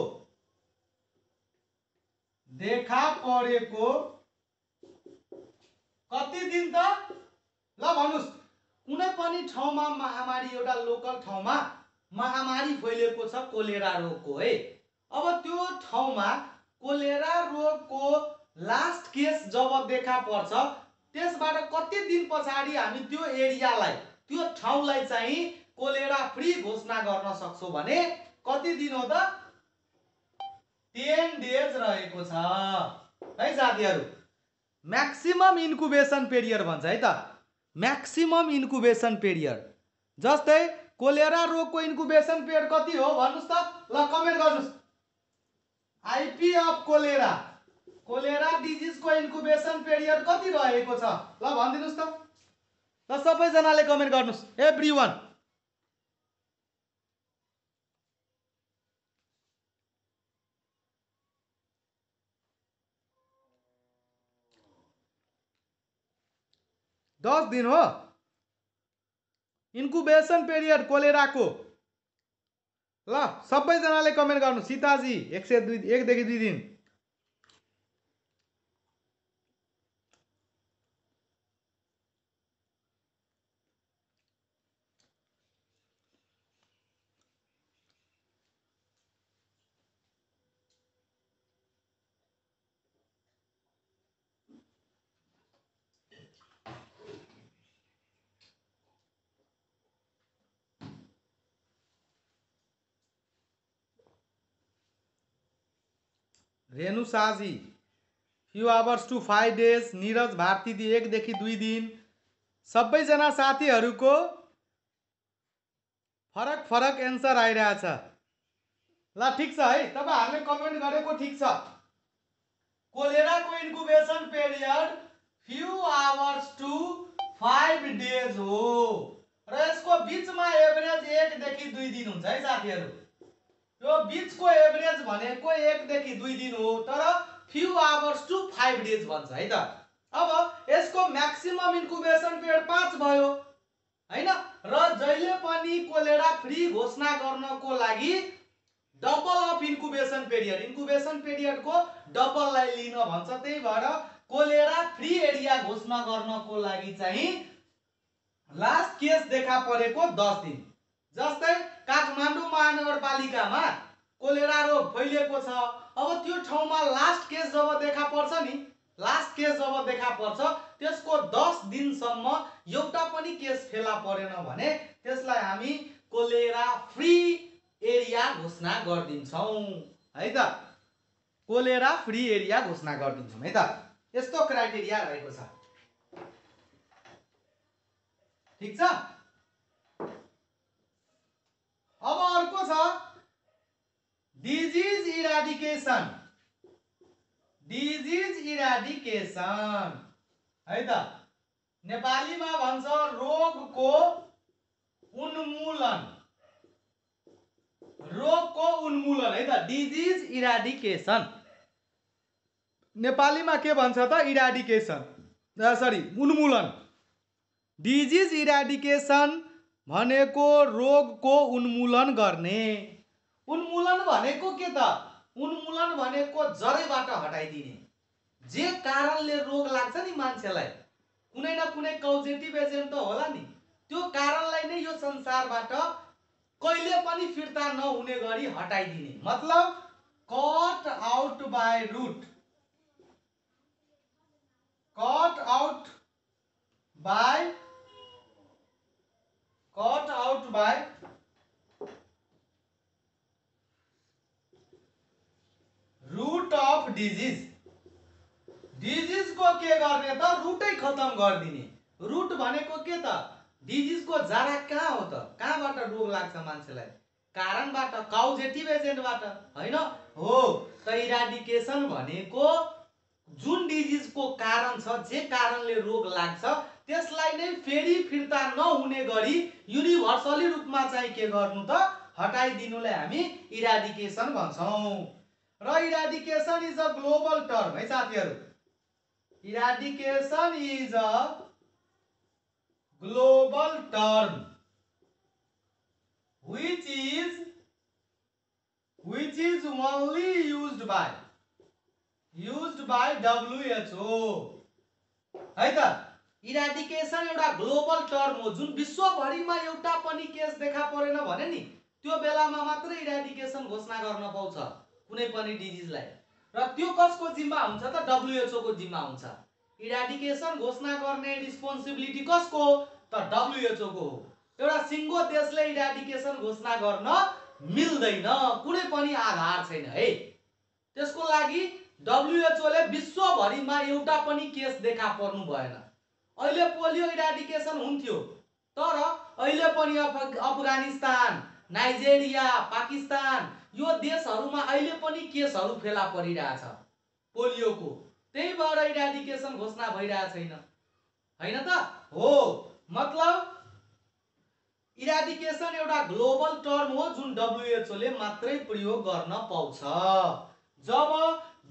देखा परेको कति दिन त? ल भन्नुहोस्। कुनै पनि ठाउँमा महामारी एउटा लोकल ठाउँमा महामारी फैलिएको छ कोलेरा रोगको है। अब त्यो ठाउँमा कोलेरा रोगको लास्ट केस जब देखा पर्छ त्यसबाट कति दिन पछाडि हामी त्यो एरियालाई त्यो ठाउँलाई चाहिँ कोलेरा फ्री घोषणा गर्न सक्छौँ भने कति दिन हो त? टेन डेज रहेको छ। है साथीहरू म्याक्सिमम इन्कुबेसन पिरियड भन्छ है त। म्याक्सिमम इन्कुबेसन पिरियड जस्तै कोलेरा रोगको इन्कुबेसन पिरियड कति हो भन्नुहोस् त। ल कमेन्ट गर्नुहोस्। IP of cholera. कोलेरा डिजिजको इन्कुबेसन पिरियड कति रहेको छ? ल भनिदिनुहोस् त। ल सबैजनाले कमेन्ट गर्नुहोस्। एभ्री वान दस दिन हो। इन्कुबेसन पिरियड कोलेराको। ल सबैजनाले कमेन्ट गर्नु। सीताजी एक सय दुई एकदेखि दुई दिन। Renu Shahji few hours to five days Niraj Bharati एकदेखि दुई दिन। सबैजना साथीहरूको फरक फरक एन्सर आइरहेछ। ल ठिक छ है। तपाईँहरूले कमेन्ट गरेको ठिक छ। कोलेराको incubation period few hours to five days हो। र यसको बिचमा एभरेज एकदेखि दुई दिन हुन्छ है साथीहरू। यो बिचको एभरेज भनेको एकदेखि दुई दिन हो तर few hours to five days भन्छ है त? अब यसको म्याक्सिमम इन्कुबेसन पिरियड पाँच भयो होइन? र जहिले पनि कोलेरा फ्री घोषणा गर्नको लागि double of incubation period incubation पिरियडको डबललाई लिन भन्छ त्यही भएर कोलेरा फ्री एरिया घोषणा गर्नको लागि चाहिँ लास्ट केस देखा परेको दस दिन। जस्तै काठमाडौँ महानगरपालिकामा कोलेरा रोग फैलिएको छ। अब त्यो ठाउँमा लास्ट केस जब देखा पर्छ नि लास्ट केस जब देखा पर्छ त्यसको दस दिनसम्म एउटा पनि केस फेला परेन भने त्यसलाई हामी कोलेरा फ्री एरिया घोषणा गरिदिन्छौँ है त? कोलेरा फ्री एरिया घोषणा गरिदिन्छौँ है त? यस्तो क्राइटेरिया रहेको छ। ठिक छ? अब अर्को छ। डिजिज इराडिकेसन डिजिज इराडिकेसन है त? नेपालीमा भन्छ रोगको उन्मूलन। रोगको उन्मूलन है त? डिजिज इराडिकेसन नेपालीमा के भन्छ त? इराडिकेसन सरी उन्मूलन। डिजिज इराडिकेसन भनेको रोगको उन्मूलन गर्ने। उन्मूलन भनेको के त? उन्मूलन भनेको जरैबाट हटाइदिने। जे कारणले रोग लाग्छ नि मान्छेलाई कुनै न कुनै कौजेटिभ एजेन्ट त होला नि। त्यो कारणलाई नै यो संसारबाट कहिले पनि फिर्ता नहुने गरी हटाइदिने। मतलब cut out by route cut out by cut out by route of disease डिजिजको के गर्ने त? रुटै खतम गरिदिने। रुट भनेको के त? डिजिजको जरा कहाँ हो त? कहाँबाट रोग लाग्छ मान्छेलाई? कारणबाट? काउजेटिभ एजेन्टबाट होइन? हो। त इराडिकेसन भनेको जुन डिजिजको कारण छ जे कारणले रोग लाग्छ त्यसलाई नै फेरि फिर्ता नहुने गरी युनिभर्सली रूपमा चाहिँ के गर्नु त? हटाइदिनुलाई हामी इराडिकेसन भन्छौँ। र eradication is a global term है साथीहरू? Eradication is a global term which is which is only used by used by WHO है त? इराडिकेसन एउटा ग्लोबल टर्म हो जुन विश्वभरिमा एउटा पनि केस देखा परेन भने नि त्यो बेलामा मात्रै इराडिकेसन घोषणा गर्न पाउँछ कुनै पनि डिजिजलाई र त्यो कसको जिम्मा हुन्छ त WHO को जिम्मा हुन्छ। इराडिकेसन घोषणा गर्ने रिस्पोन्सिबिलिटी कसको हो? त WHO को हो। एउटा सिङ्गो देशले इराडिकेसन घोषणा गर्न मिल्दैन कुनै पनि आधार छैन है। त्यसको लागि डब्लुएचओले विश्वभरिमा एउटा पनि केस देखा पर्नु भएन। अहिले पोलियो इराडिकेसन हुन्थ्यो। तर अहिले पनि अफ अफगानिस्तान नाइजेरिया पाकिस्तान यो देशहरूमा अहिले पनि केसहरू फेला परिरहेछ पोलियोको। त्यही भएर इराडिकेसन घोषणा भइरहेको छैन। होइन त? हो। मतलब इराडिकेसन एउटा ग्लोबल टर्म हो जुन डब्लुएचओले मात्रै प्रयोग गर्न पाउँछ। जब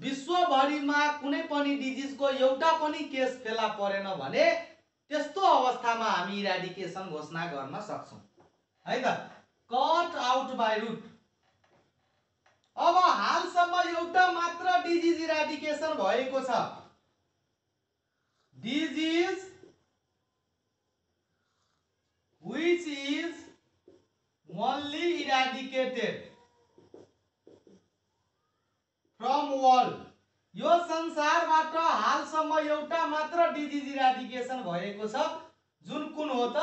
विश्वभरिमा कुनै पनि डिजिजको एउटा पनि केस फेला परेन भने त्यस्तो अवस्थामा हामी इराडिकेसन घोषणा गर्न सक्छौँ। है त? कट आउट बाई रुट अब हालसम्म एउटा मात्र डिजिज इराडिकेसन भएको छ। Disease which is only eradicated world यो संसारबाट हालसम्म एउटा मात्र डिजिज इराडिकेसन भएको छ जुन कुन हो त?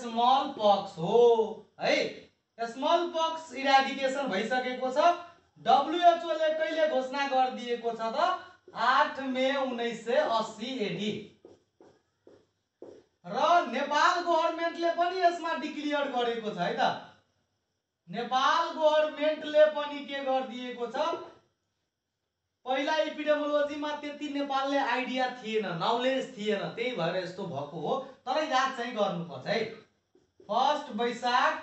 स्मल पक्स हो है? स्मल पक्स इराडिकेसन भइसकेको छ। डब्लुएचओले कहिले घोषणा गरिदिएको छ त? आठ मे उन्नाइस सय अस्सी एडी र नेपाल गभर्मेन्टले पनि यसमा डिक्लियर गरेको छ है त? नेपाल गभर्मेन्टले पनि के गरिदिएको छ? पहिला इपिडेमोलोजीमा त्यति नेपालले आइडिया थिएन नलेज थिएन त्यही भएर यस्तो भएको हो। तर याद चाहिँ गर्नुपर्छ है। फर्स्ट वैशाख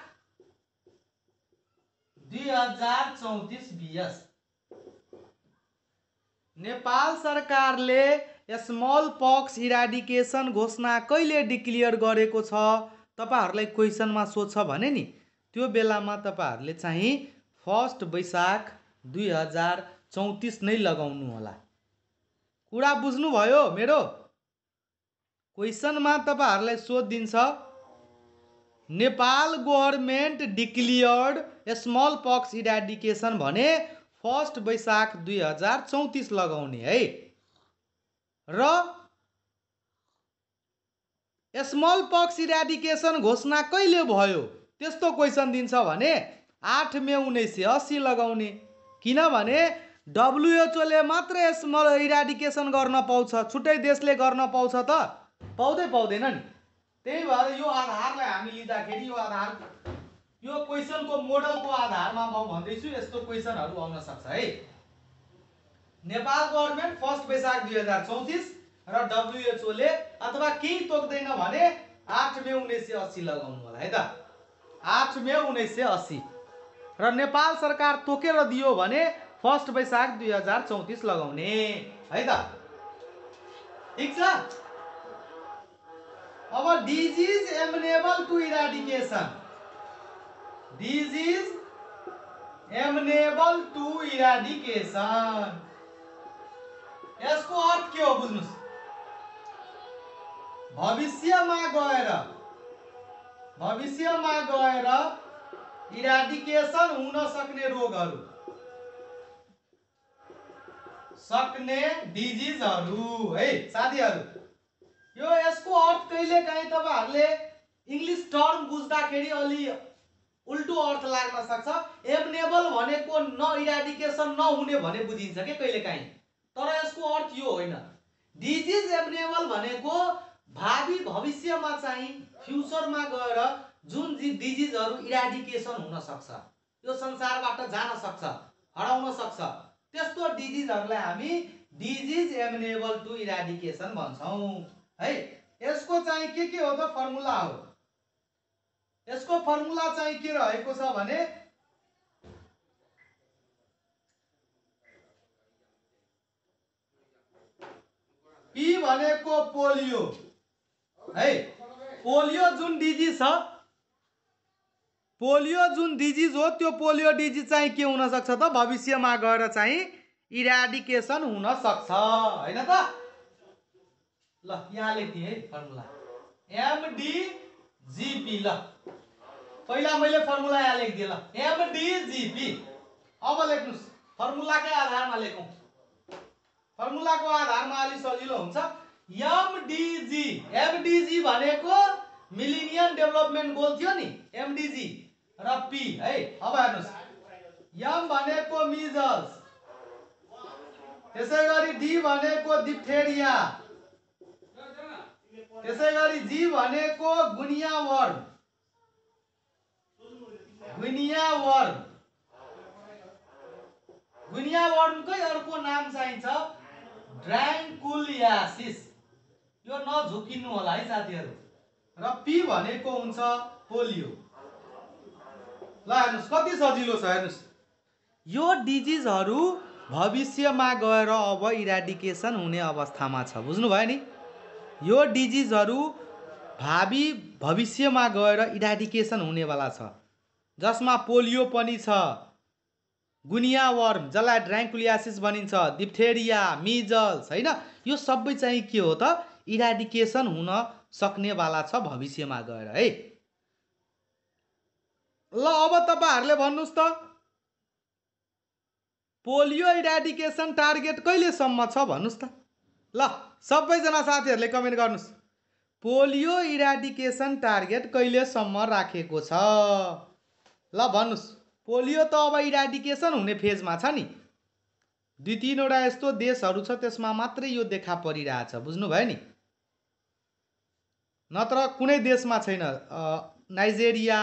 दुई हजार चौतिस बिएस। नेपाल सरकारले स्मल पक्स इराडिकेसन घोषणा कहिले डिक्लियर गरेको छ? तपाईँहरूलाई क्वेसनमा सोध्छ भने नि। त्यो बेलामा तपाईँहरूले चाहिँ फर्स्ट वैशाख दुई हजार चौतिस नै लगाउनु होला। कुरा बुझ्नुभयो मेरो? क्वेसनमा तपाईँहरूलाई सोधिदिन्छ Nepal government declared smallpox eradication भने फर्स्ट वैशाख दुई हजार चौतिस लगाउने है। र स्मल पक्स इराडिकेसन घोषणा कहिले भयो? त्यस्तो क्वेसन दिन्छ भने आठ मे उन्नाइस सय अस्सी लगाउने। किनभने डब्लुएचओले मात्रै स्मल इराडिकेसन गर्न पाउँछ छुट्टै देशले गर्न पाउँछ त। पाउँदै पाउँदैन नि। त्यही भएर यो आधारलाई हामी लिँदाखेरि यो आधार यो क्वेसनको मोडलको आधारमा म भन्दैछु यस्तो क्वेसनहरू आउन सक्छ है। नेपाल गभर्मेन्ट फर्स्ट वैशाख दुई हजार चौतिस र डब्लुएचओले अथवा केही तोक्दैन भने आठ मे उन्नाइस सय अस्सी लगाउनु होला है त। आठ मे उन्नाइस सय अस्सी। र नेपाल सरकार तोकेर दियो भने फर्स्ट वैशाख दुई हजार चौतिस लगाउने है त? ठिक छ? अब disease amenable to eradication disease amenable to eradication यसको अर्थ के हो बुझ्नुहोस्? भविष्यमा गएर भविष्यमा गएर इराडिकेसन हुन सक्ने रोगहरू सक्ने डिजिजहरू है साथीहरू। यो यसको अर्थ कहिले काहीँ तपाईँहरूले इङ्ग्लिस टर्म बुझ्दाखेरि अलि उल्टो अर्थ लाग्न सक्छ। एबनेबल भनेको न इराडिकेसन नहुने भने बुझिन्छ कि कहिले काहीँ? तर यसको अर्थ यो होइन। डिजिज एबनेबल भनेको भावी भविष्यमा चाहिँ फ्युचरमा गएर जुन डिजिजहरू इराडिकेसन हुन सक्छ यो संसारबाट जान सक्छ हराउन सक्छ। त्यस्तो डिजिजहरूलाई हामी डिजिज एमिनेबल टु इराडिकेसन भन्छौँ। है? यसको चाहिँ के के हो त फर्मुला हो? यसको फर्मुला चाहिँ के रहेको छ भने पी भनेको पोलियो। है? पोलियो जुन डिजिज छ पोलियो जुन डिजिज हो त्यो पोलियो डिजिज चाहिँ के हुन सक्छ त? भविष्यमा गएर चाहिँ इराडिकेसन हुन सक्छ होइन त? ल यहाँ लेख्ने है फर्मुला एमडिजिपी ल। पहिला मैले फर्मुला यहाँ लेखिदिएँ ल। एमडिजिपी अब लेख्नुहोस्। फर्मुलाकै आधारमा लेखौँ। फर्मुलाको आधारमा अलि सजिलो हुन्छ। एमडिजी एमडिजी भनेको मिलिनियम डेभलपमेन्ट गोल थियो नि। एमडिजी र पी है? अब हेर्नुहोस्। एम भनेको मिजल्स। त्यसै गरी डी भनेको डिप्थेरिया। त्यसै गरी जी भनेको गुनिया वर्म। गुनिया वर्म। गुनिया वर्मकै अर्को नाम चाहिन्छ ड्राङ्कुलियासिस यो नझुकिनु होला है साथीहरू। र पी भनेको हुन्छ पोलियो। ल हेर्नुहोस् कति सजिलो छ हेर्नुहोस्। यो डिजिजहरू भविष्यमा गएर अब इराडिकेसन हुने अवस्थामा छ। बुझ्नुभयो नि? यो डिजिजहरू भावी भविष्यमा गएर इराडिकेसन हुनेवाला छ। जसमा पोलियो पनि छ गुनिया वर्म जसलाई ड्राङ्कुलियासिस भनिन्छ डिप्थेरिया मिजल्स होइन? यो सबै चाहिँ के हो त? इराडिकेसन हुन सक्नेवाला छ भविष्यमा गएर है? ल अब तपाईँहरूले भन्नुहोस् त। पोलियो इराडिकेसन टार्गेट कहिलेसम्म छ भन्नुहोस् त। ल सबैजना साथीहरूले कमेन्ट गर्नुहोस्। पोलियो इराडिकेसन टार्गेट कहिलेसम्म राखेको छ? ल भन्नुहोस्। पोलियो त अब इराडिकेसन हुने फेजमा छ नि। दुई तिनवटा यस्तो देशहरू छ त्यसमा मात्रै यो देखा परिरहेछ बुझ्नुभयो नि? नत्र कुनै देशमा छैन नाइजेरिया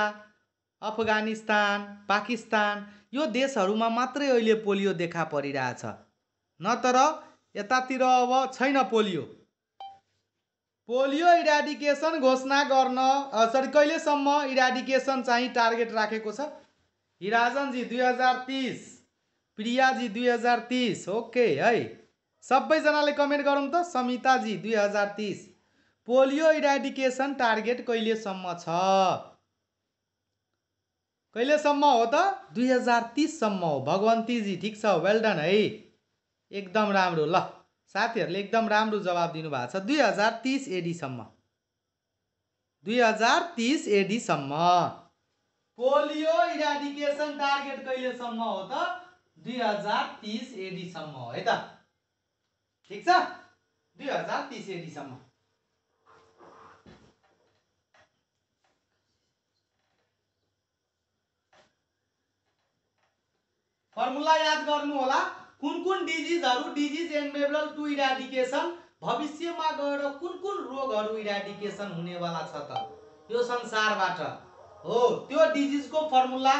अफगानिस्तान पाकिस्तान यो देशहरूमा मात्रै अहिले पोलियो देखा परिरहेछ। नत्र यतातिर अब छैन पोलियो। पोलियो इराडिकेसन घोषणा गर्न सरी कहिलेसम्म इराडिकेसन चाहिँ टार्गेट राखेको छ? हिराजनजी दुई हजार तिस प्रियाजी दुई हजार तिस ओके है। सबैजनाले कमेन्ट गरौँ त समिताजी दुई हजार तिस। पोलियो इराडिकेसन टार्गेट कहिलेसम्म छ? कहिलेसम्म हो त? दुई हजार तिससम्म हो। भगवन्तीजी ठिक छ वेल डन है। एकदम राम्रो। ल साथीहरूले एकदम राम्रो जवाब दिनुभएको छ। दुई हजार तिस एडीसम्म दुई हजार तिस एडीसम्म पोलियो इराडिकेसन टार्गेट कहिलेसम्म हो त? दुई हजार तिस एडीसम्म हो है त। ठिक छ? दुई हजार तिस एडीसम्म फर्मुला याद गर्नु होला कुन कुन डिजिजहरू डिजिज एन्डेबल टु इराडिकेसन भविष्यमा गएर कुन कुन रोगहरू इराडिकेसन हुनेवाला छ त? यो संसारबाट। हो त्यो डिजिजको फर्मुला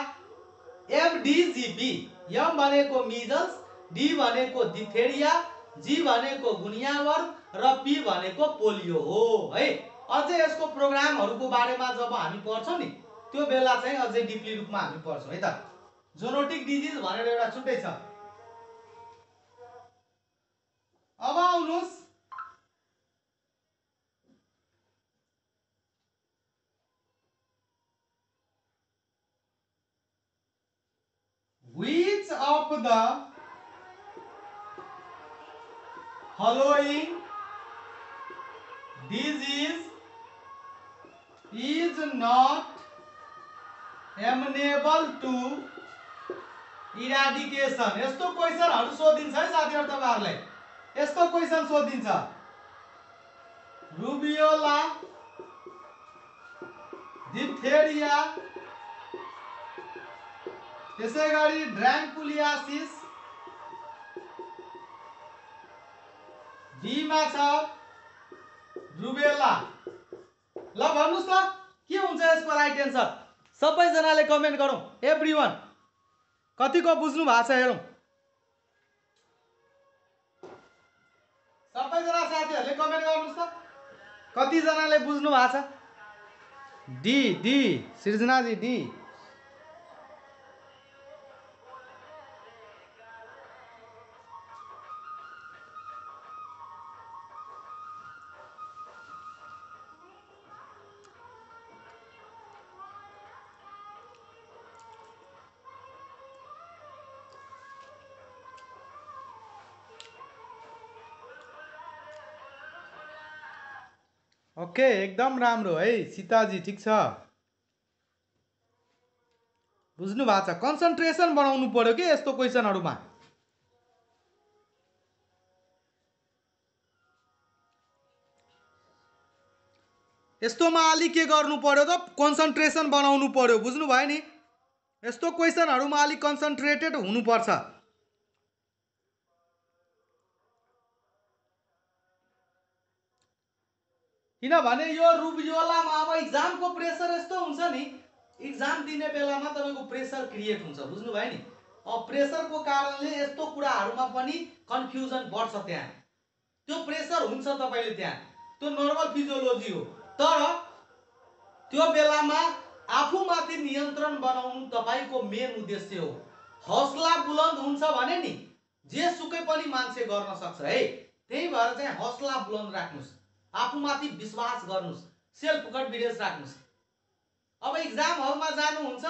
एमडिजिपी एम भनेको मिजल्स डी भनेको डिथेरिया जी भनेको गुनियावर र पी भनेको पोलियो हो है? अझै यसको प्रोग्रामहरूको बारेमा जब हामी पढ्छौँ नि त्यो बेला चाहिँ अझै डिप्ली रूपमा हामी पढ्छौँ है त? जोनोटिक डिज़ीज़ भनेर एउटा छुट्टै छ। अब आउनुस which of the following disease is not amenable to eradication यस्तो क्वेसनहरू सोधिन्छ है साथीहरू तपाईँहरूलाई। यस्तो क्वेसन सोधिन्छ। रुबियोला डिप्थेरिया त्यसै गरी ड्राङ्कुलियासिस डीमा छ रुबेला। ल भन्नुहोस् त के हुन्छ यसको राइट एन्सर? सबैजनाले कमेन्ट गरौँ। एभ्री वान कतिको बुझ्नु भएको छ हेरौँ। सबैजना साथीहरूले कमेन्ट गर्नुहोस् त। कतिजनाले बुझ्नु भएको छ? D D Srijanaji D. Okay एकदम राम्रो है सीताजी ठिक छ। बुझ्नु भएको छ। कन्सन्ट्रेसन बनाउनु पर्यो कि यस्तो क्वेसनहरूमा? यस्तोमा अलिक के गर्नु पर्यो त? कन्सन्ट्रेसन बनाउनु पर्यो। बुझ्नुभयो नि? यस्तो क्वेसनहरूमा अलिक कन्सन्ट्रेटेड हुनुपर्छ। किनभने यो रुबियोलामा अब इक्जामको प्रेसर यस्तो हुन्छ नि इक्जाम दिने बेलामा तपाईँको प्रेसर क्रिएट हुन्छ बुझ्नुभयो नि? अब प्रेसरको कारणले यस्तो कुराहरूमा पनि कन्फ्युजन बढ्छ त्यहाँ। त्यो प्रेसर हुन्छ तपाईँले त्यहाँ। त्यो नर्मल फिजियोलोजी हो। तर त्यो बेलामा आफूमाथि नियन्त्रण बनाउनु तपाईँको मेन उद्देश्य हो। हौसला बुलन्द हुन्छ भने नि जे सुकै पनि मान्छे गर्न सक्छ। है त्यही भएर चाहिँ हौसला बुलन्द राख्नुहोस्। आफूमाथि विश्वास गर्नुहोस् सेल्फ कन्फिडेन्स राख्नुहोस्। अब इक्जाम हलमा जानुहुन्छ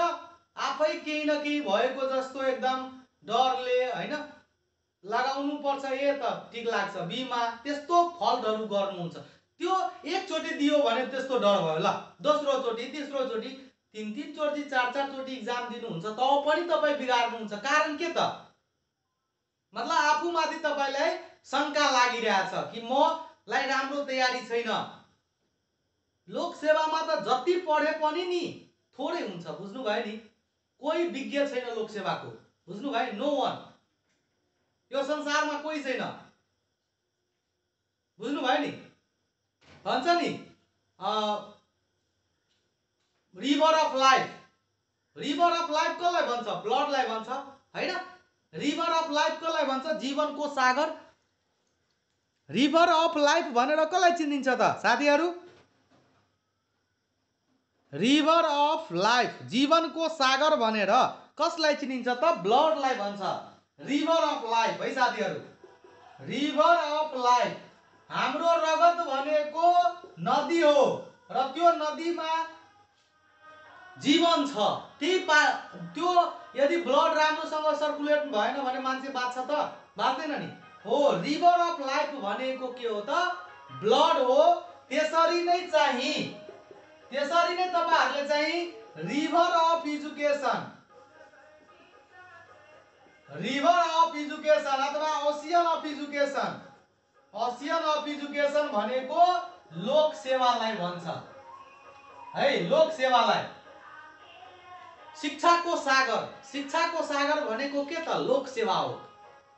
आफै केही न केही भएको जस्तो एकदम डरले होइन? लगाउनु पर्छ ए त ठिक लाग्छ बिमा त्यस्तो फल्टहरू गर्नुहुन्छ। त्यो एकचोटि दियो भने त्यस्तो डर भयो ल। दोस्रोचोटि तेस्रोचोटि तिन तिनचोटि चार चारचोटि इक्जाम दिनुहुन्छ तब पनि तपाईँ बिगार्नुहुन्छ। कारण के त? मतलब आफूमाथि तपाईँलाई शङ्का लागिरहेछ कि मलाई राम्रो तयारी छैन। लोकसेवामा त जति पढे पनि नि थोरै हुन्छ बुझ्नुभयो नि? कोही विज्ञ छैन लोकसेवाको बुझ्नुभयो नो? वान यो संसारमा कोही छैन। बुझ्नुभयो नि? भन्छ नि river of life river of life कसलाई भन्छ? ब्लडलाई भन्छ? होइन? रिभर अफ लाइफ कसलाई भन्छ? जीवनको सागर रिभर अफ लाइफ भनेर कसलाई चिनिन्छ त? साथीहरू? रिभर अफ लाइफ जीवनको सागर भनेर कसलाई चिनिन्छ त? ब्लडलाई भन्छ। रिभर अफ लाइफ है साथीहरू? रिभर अफ लाइफ हाम्रो रगत भनेको नदी हो र त्यो नदीमा जीवन छ। त्यही पा त्यो यदि ब्लड राम्रोसँग सर्कुलेट भएन भने मान्छे बाँच्छ त? बाँच्दैन नि। हो रिभर अफ लाइफ भनेको के हो त? ब्लड हो त्यसरी नै चाहिँ त्यसरी नै तपाईँहरूले चाहिँ river of education river of education अथवा ocean of education ocean of education भनेको लोक सेवालाई भन्छ। है लोक सेवालाई। शिक्षाको सागर शिक्षाको सागर भनेको के त? लोक सेवा हो।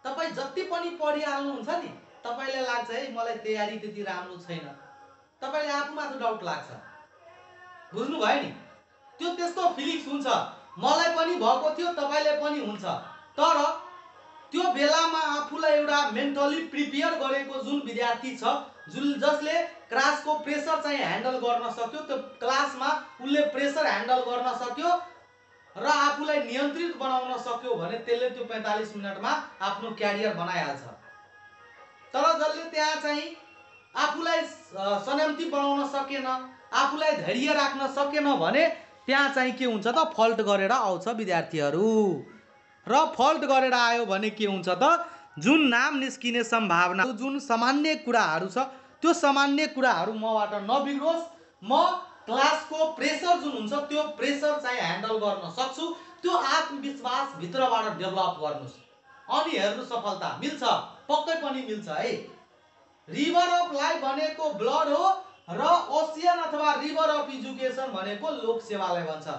तपाईँ जति पनि पढिहाल्नुहुन्छ नि तपाईँलाई लाग्छ है मलाई तयारी त्यति राम्रो छैन। तपाईँले आफूमाथि डाउट लाग्छ। बुझ्नुभयो नि? त्यो त्यस्तो फिलिङ्स हुन्छ। मलाई पनि भएको थियो तपाईँले पनि हुन्छ। तर त्यो बेलामा आफूलाई एउटा मेन्टली प्रिपेयर गरेको जुन विद्यार्थी छ जुन जसले क्लासको प्रेसर चाहिँ ह्यान्डल गर्न सक्यो त्यो क्लासमा उसले प्रेसर ह्यान्डल गर्न सक्यो र आफूलाई नियन्त्रित बनाउन सक्यो भने त्यसले त्यो पैँतालिस मिनटमा आफ्नो क्यारियर बनाइहाल्छ। तर जसले त्यहाँ चाहिँ आफूलाई संयन्त्री बनाउन सकेन आफूलाई धैर्य राख्न सकेन भने त्यहाँ चाहिँ के हुन्छ त? फल्ट गरेर आउँछ विद्यार्थीहरू। र फल्ट गरेर आयो भने के हुन्छ त? जुन नाम निस्किने सम्भावना जुन सामान्य कुराहरू छ त्यो सामान्य कुराहरू मबाट नबिग्रोस्। म क्लासको प्रेसर जुन हुन्छ त्यो प्रेसर चाहिँ ह्यान्डल गर्न सक्छु। त्यो आत्मविश्वास भित्रबाट डेभलप गर्नुहोस्। अनि हेर्नु सफलता मिल्छ पक्कै पनि मिल्छ है। रिभर अफ लाइफ भनेको ब्लड हो र ओसियन अथवा रिभर अफ एजुकेसन भनेको लोक सेवालाई भन्छ।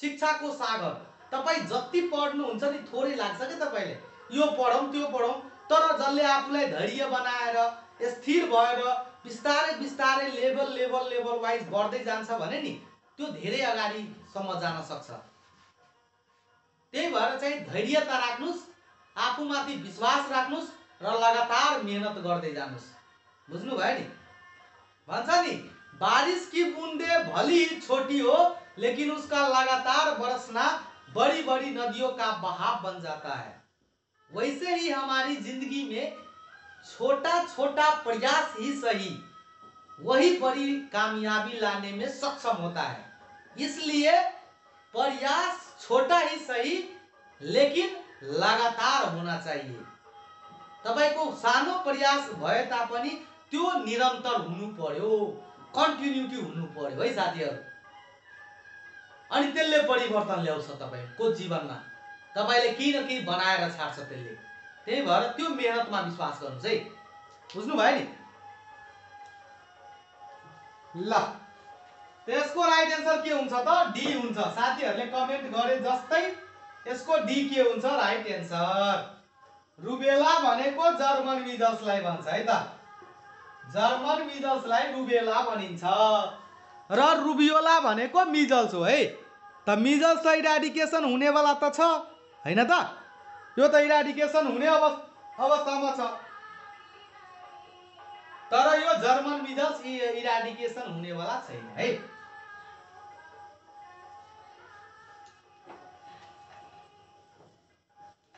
शिक्षाको सागर। तपाईँ जति पढ्नुहुन्छ नि थोरै लाग्छ कि तपाईँले? यो पढौँ त्यो पढौँ। तर जसले आफूलाई धैर्य बनाएर स्थिर भएर बिस्तारै बिस्तारै लेभल लेभल लेभल वाइज बढ्दै जान्छ भने नि त्यो धेरै अगाडिसम्म जान सक्छ। त्यही भएर चाहिँ धैर्यता राख्नुहोस् आफूमाथि विश्वास राख्नुहोस् र लगातार मेहनत गर्दै जानुहोस् बुझ्नुभयो नि? भन्छ नि बारिश की बूंदे भली छोटी हो लेकिन उसका लगातार बरसना बड़ी बड़ी नदियों का बहाव बन जाता है। वैसे ही हमारी जिंदगी में छोटा छोटा प्रयास ही सही। वही बड़ी कामयाबी लाने में सक्षम होता है। इसलिए प्रयास छोटा ही सही लेकिन लगातार होना चाहिए। तपाईँको सानो प्रयास भए तापनि त्यो निरन्तर हुनु पर्यो कन्टिन्युटी हुनु पर्यो है साथीहरू। अनि त्यसले परिवर्तन ल्याउँछ तपाईँको जीवनमा। तपाईँले केही न केही बनाएर छाड्छ त्यसले? त्यही भएर त्यो मेहनतमा विश्वास गर्नुहोस् है। बुझ्नुभयो नि? ल त्यसको राइट एन्सर के हुन्छ त? डी हुन्छ। साथीहरूले कमेन्ट गरे जस्तै यसको डी के हुन्छ? राइट एन्सर रुबेला भनेको जर्मन मिजल्सलाई भन्छ है त। जर्मन मिजल्सलाई रुबेला भनिन्छ। र रुबियोला भनेको मिजल्स हो है। त मिजल्स त इराडिकेसन हुनेवाला त छ होइन त? यो त इराडिकेसन हुने अवस्थ अवस्थामा छ। तर यो जर्मन मिजल्स इराडिकेसन हुनेवाला छैन है।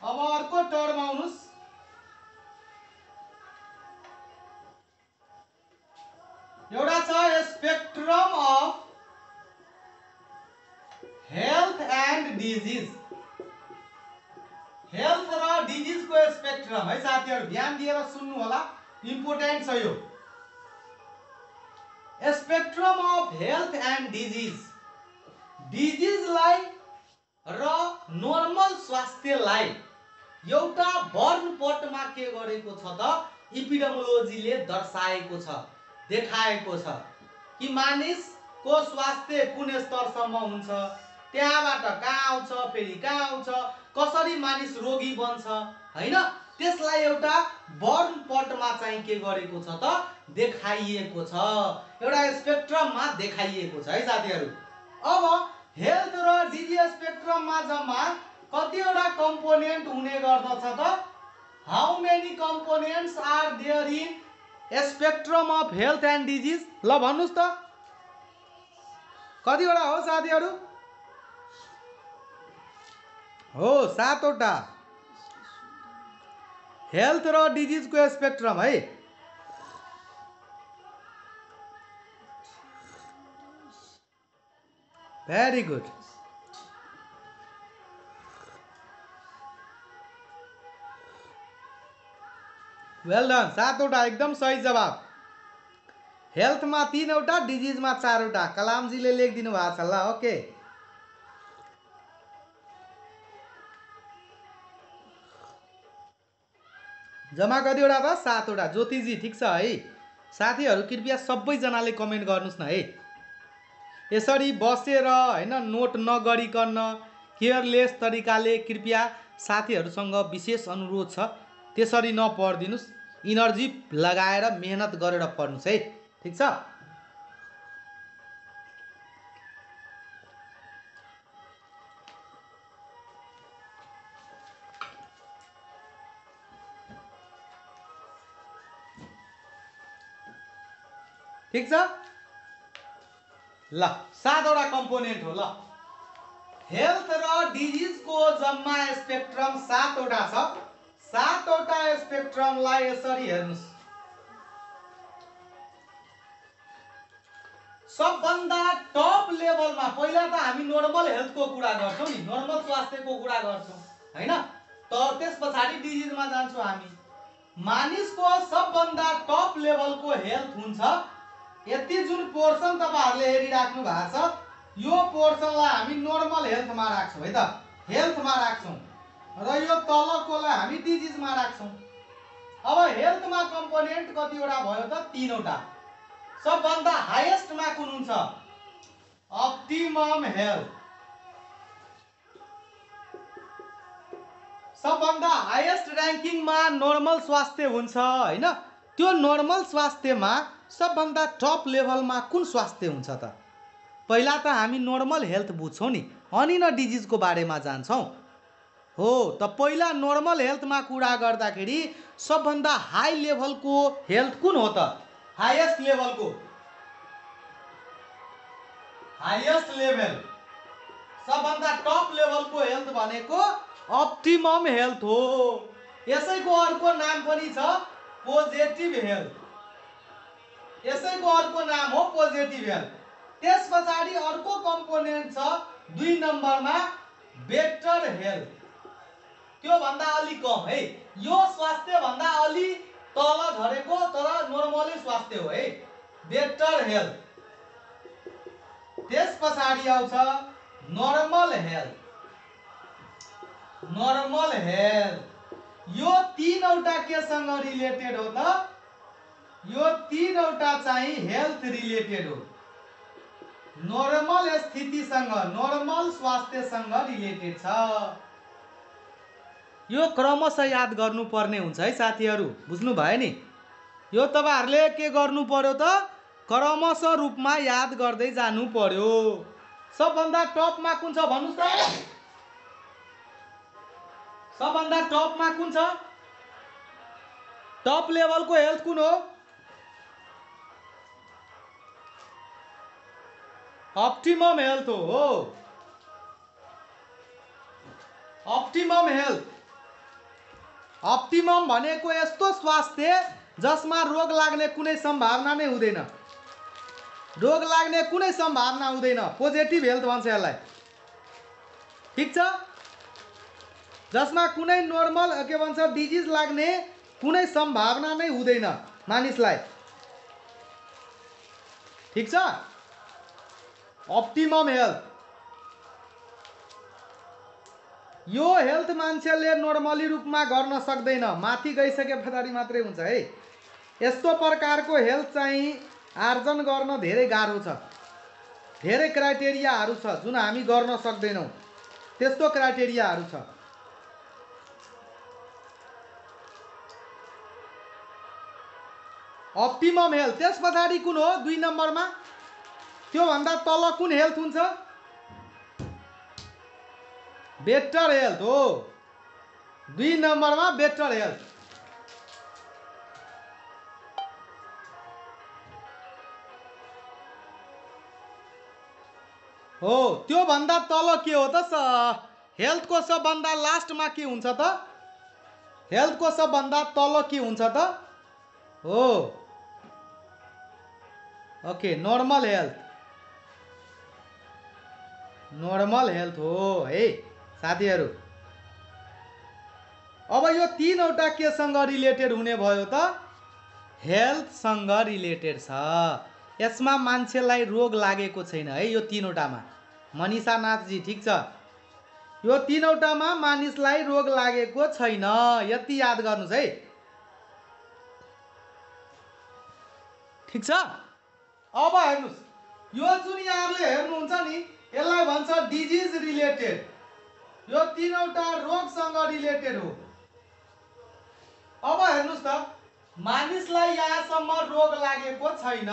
अब अर्को टर्म आउनुहोस् एउटा छ spectrum of health and disease health र डिजिजको स्पेक्ट्रम है साथीहरू ध्यान दिएर सुन्नु होला इम्पोर्टेन्ट छ यो। Spectrum of health and disease डिजिजलाई र नर्मल स्वास्थ्यलाई एउटा बर्नपटमा के गरेको छ त? इपिडेमोलोजीले दर्शाएको छ देखाएको छ कि मानिसको स्वास्थ्य कुन स्तरसम्म हुन्छ? त्यहाँबाट कहाँ आउँछ? फेरि कहाँ आउँछ? कसरी मानिस रोगी बन्छ होइन? त्यसलाई एउटा बर्नपटमा चाहिँ के गरेको छ त? देखाइएको छ। एउटा स्पेक्ट्रममा देखाइएको छ है साथीहरू। अब हेल्थ र डिजिज स्पेक्ट्रममा जम्मा कतिवटा कम्पोनेन्ट हुने गर्दछ त? How many components are there in spectrum of health and disease ल भन्नुहोस् त। कतिवटा हो साथीहरू? हो सातवटा। हेल्थ र डिजिजको स्पेक्ट्रम है। भेरी गुड वेल डन सातवटा एकदम सही जवाब। हेल्थमा तिनवटा डिजिजमा चारवटा। कलामजीले लेखिदिनु भएको छ ल ओके जम्मा कतिवटा त सातवटा। ज्योतिजी ठिक छ है? साथीहरू कृपया सबैजनाले कमेन्ट गर्नुहोस् न है? यसरी बसेर होइन नोट नगरिकन केयरलेस तरिकाले कृपया साथीहरूसँग विशेष अनुरोध छ। त्यसरी नपढिदिनुहोस्। इनर्जी लगाएर मेहनत गरेर पढ्नुहोस् है? ठिक छ? ठिक छ? ल सातवटा कम्पोनेन्ट हो ल। हेल्थ र डिजिजको जम्मा स्पेक्ट्रम सातवटा छ। सातवटा स्पेक्ट्रमलाई यसरी हेर्नुहोस्। सबभन्दा टप लेभलमा पहिला त हामी नर्मल हेल्थको कुरा गर्छौँ नि नर्मल स्वास्थ्यको कुरा गर्छौँ होइन? त त्यस पछाडि डिजिजमा जान्छौँ हामी। मानिसको सबभन्दा टप लेभलको हेल्थ हुन्छ यति जुन पोर्सन तपाईँहरूले हेरिराख्नु भएको छ यो पोर्सनलाई हामी नर्मल हेल्थमा राख्छौँ है त? हेल्थमा राख्छौँ। र यो तलकोलाई हामी डिजिजमा राख्छौँ। अब हेल्थमा कम्पोनेन्ट कतिवटा भयो त? तिनवटा। सबभन्दा हाइएस्टमा कुन हुन्छ? अप्टिमम हेल्थ सबभन्दा हाइएस्ट ऱ्याङ्किङमा नर्मल स्वास्थ्य हुन्छ होइन? त्यो नर्मल स्वास्थ्यमा सबभन्दा टप लेभलमा कुन स्वास्थ्य हुन्छ त? पहिला त हामी नर्मल हेल्थ बुझ्छौँ नि अनि न डिजिजको बारेमा जान्छौँ। हो त पहिला नर्मल हेल्थमा कुरा गर्दाखेरि सबभन्दा हाई लेभलको हेल्थ कुन हो त? हाइएस्ट लेभलको। Highest level. सबभन्दा टप लेभलको हेल्थ भनेको अप्टिमम हेल्थ हो। यसैको अर्को नाम पनि छ पोजिटिभ हेल्थ। यसैको अर्को नाम हो पोजिटिभ हेल्थ त्यस पछाडि अर्को कम्पोनेन्ट छ दुई नम्बरमा बेटर हेल्थ त्योभन्दा अलि कम है? यो स्वास्थ्यभन्दा अलि तल झरेको तर नर्मली स्वास्थ्य हो है? बेटर हेल्थ त्यस पछाडि आउँछ नर्मल हेल्थ नर्मल हेल्थ यो तिनवटा केसँग रिलेटेड हो त यो तिनवटा चाहिँ हेल्थ रिलेटेड हो। नर्मल स्थितिसँग नर्मल स्वास्थ्यसँग रिलेटेड छ। यो क्रमशः याद गर्नुपर्ने हुन्छ है साथीहरू बुझ्नु भयो नि? यो तपाईँहरूले के गर्नु पर्यो त? क्रमशः रूपमा याद गर्दै जानु पर्यो सबभन्दा टपमा कुन छ भन्नुहोस् त? सबभन्दा टपमा कुन छ? टप लेभलको हेल्थ कुन हो? अप्टिमम हेल्थ हो। अप्टिमम हेल्थ भनेको यस्तो स्वास्थ्य जसमा रोग लाग्ने कुनै सम्भावना नै हुँदैन। रोग लाग्ने कुनै सम्भावना हुँदैन। पोजिटिभ हेल्थ भन्छ यसलाई। ठिक छ? जसमा कुनै नर्मल के भन्छ डिजिज लाग्ने कुनै सम्भावना नै हुँदैन मानिसलाई। ठिक छ? अप्टिमम हेल्थ यो हेल्थ मान्छेले नर्मली रूपमा गर्न सक्दैन। माथि गइसके पछाडि मात्रै हुन्छ है? यस्तो प्रकारको हेल्थ चाहिँ आर्जन गर्न धेरै गाह्रो छ। धेरै क्राइटेरियाहरू छ जुन हामी गर्न सक्दैनौँ। त्यस्तो क्राइटेरियाहरू छ। अप्टिमम हेल्थ त्यस पछाडि कुन हो? दुई नम्बरमा त्योभन्दा तल कुन हेल्थ हुन्छ? बेटर हेल्थ हो। दुई नम्बरमा बेटर हेल्थ हो त्योभन्दा तल के हो त हेल्थको सबभन्दा लास्टमा के हुन्छ त? हेल्थको सबभन्दा तल के हुन्छ त? हो। Okay normal health normal health हो है? साथीहरू। अब यो तिनवटा केसँग रिलेटेड हुने भयो त? हेल्थसँग रिलेटेड छ। यसमा मान्छेलाई रोग लागेको छैन है यो तिनवटामा। मनिषा नाथजी ठिक छ? यो तिनवटामा मानिसलाई रोग लागेको छैन यति याद गर्नुहोस् है। ठिक छ? अब हेर्नुहोस्। यो जुन यहाँहरूले हेर्नुहुन्छ नि यसलाई भन्छ डिजिज रिलेटेड यो तिनवटा रोगसँग रिलेटेड हो। अब हेर्नुहोस् त मानिसलाई यहाँसम्म रोग लागेको छैन।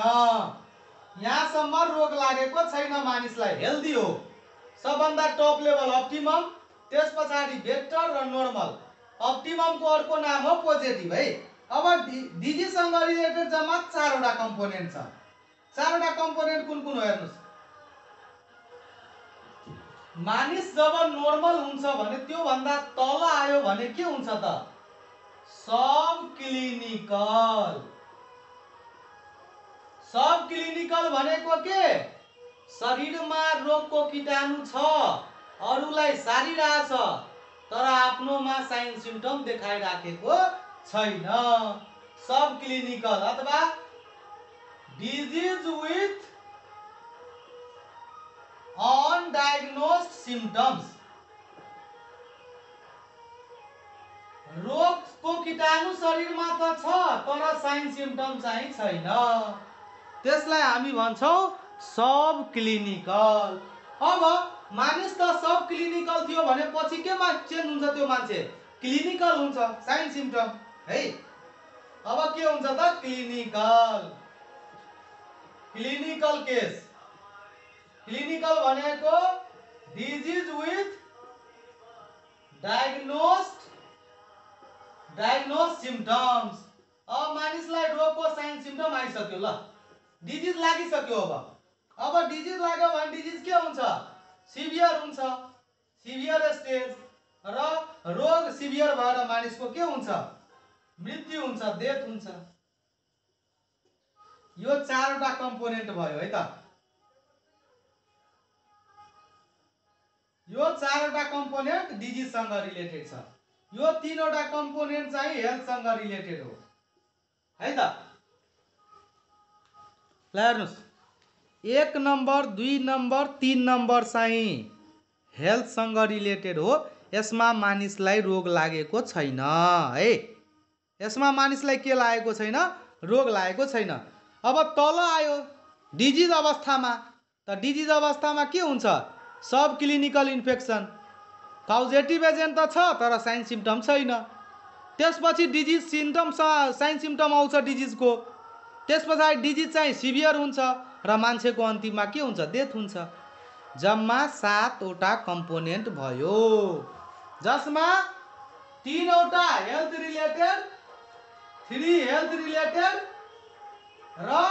यहाँसम्म रोग लागेको छैन मानिसलाई। हेल्दी हो। सबभन्दा टप लेभल अप्टिमम त्यस पछाडि बेटर र नर्मल। अप्टिममको अर्को नाम हो पोजिटिभ है। अब डिजिजसँग रिलेटेड जम्मा चारवटा कम्पोनेन्ट छ। चारवटा कम्पोनेन्ट कुन कुन हो हेर्नुहोस्। मानिस जब नर्मल हुन्छ भने त्योभन्दा तल आयो भने के हुन्छ त? सब क्लिनिकल। सब क्लिनिकल भनेको के? शरीरमा रोगको किटाणु छ अरूलाई सारिरहेछ तर आफ्नोमा साइन सिम्टम देखाइराखेको छैन। सब क्लिनिकल अथवा डिजिज विथ अनडायग्नोस्ड सिम्टम्स रोगको किटाणु शरीरमा त छ तर साइन सिम्टम चाहिँ छैन। त्यसलाई हामी भन्छौँ सब क्लिनिकल अब मानिस त सब क्लिनिकल थियो भने पछि केमा चेन्ज हुन्छ त्यो मान्छे? क्लिनिकल हुन्छ साइन सिम्टम है? अब के हुन्छ त? क्लिनिकल क्लिनिकल केस क्लिनिकल भनेको disease with diagnosed diagnose symptoms अब मानिसलाई रोगको साइन सिम्टम आइसक्यो ल। डिजिज लागिसक्यो अब। अब डिजिज लाग्यो भने डिजिज के हुन्छ? सिभियर हुन्छ। सिभियर स्टेज र रोग सिभियर भएर मानिसको के हुन्छ? मृत्यु हुन्छ डेथ हुन्छ। यो चारवटा कम्पोनेन्ट भयो है त। यो चारवटा कम्पोनेन्ट डिजिजसँग रिलेटेड छ। यो तिनवटा कम्पोनेन्ट चाहिँ हेल्थसँग रिलेटेड हो। है त? ल हेर्नुहोस्। एक नम्बर दुई नम्बर तिन नम्बर चाहिँ हेल्थसँग रिलेटेड हो। यसमा मानिसलाई रोग लागेको छैन है? यसमा मानिसलाई के लागेको छैन? रोग लागेको छैन। अब तल आयो डिजिज अवस्थामा। त डिजिज अवस्थामा के हुन्छ? Subclinical infection causative agent त छ तर साइन सिम्टम छैन। त्यसपछि डिजिज सिम्टम साइन सिम्टम आउँछ डिजिजको त्यस पछाडि डिजिज चाहिँ सिभियर हुन्छ र मान्छेको अन्तिममा के हुन्छ? डेथ हुन्छ। जम्मा सातवटा कम्पोनेन्ट भयो। जसमा तिनवटा health related three health related र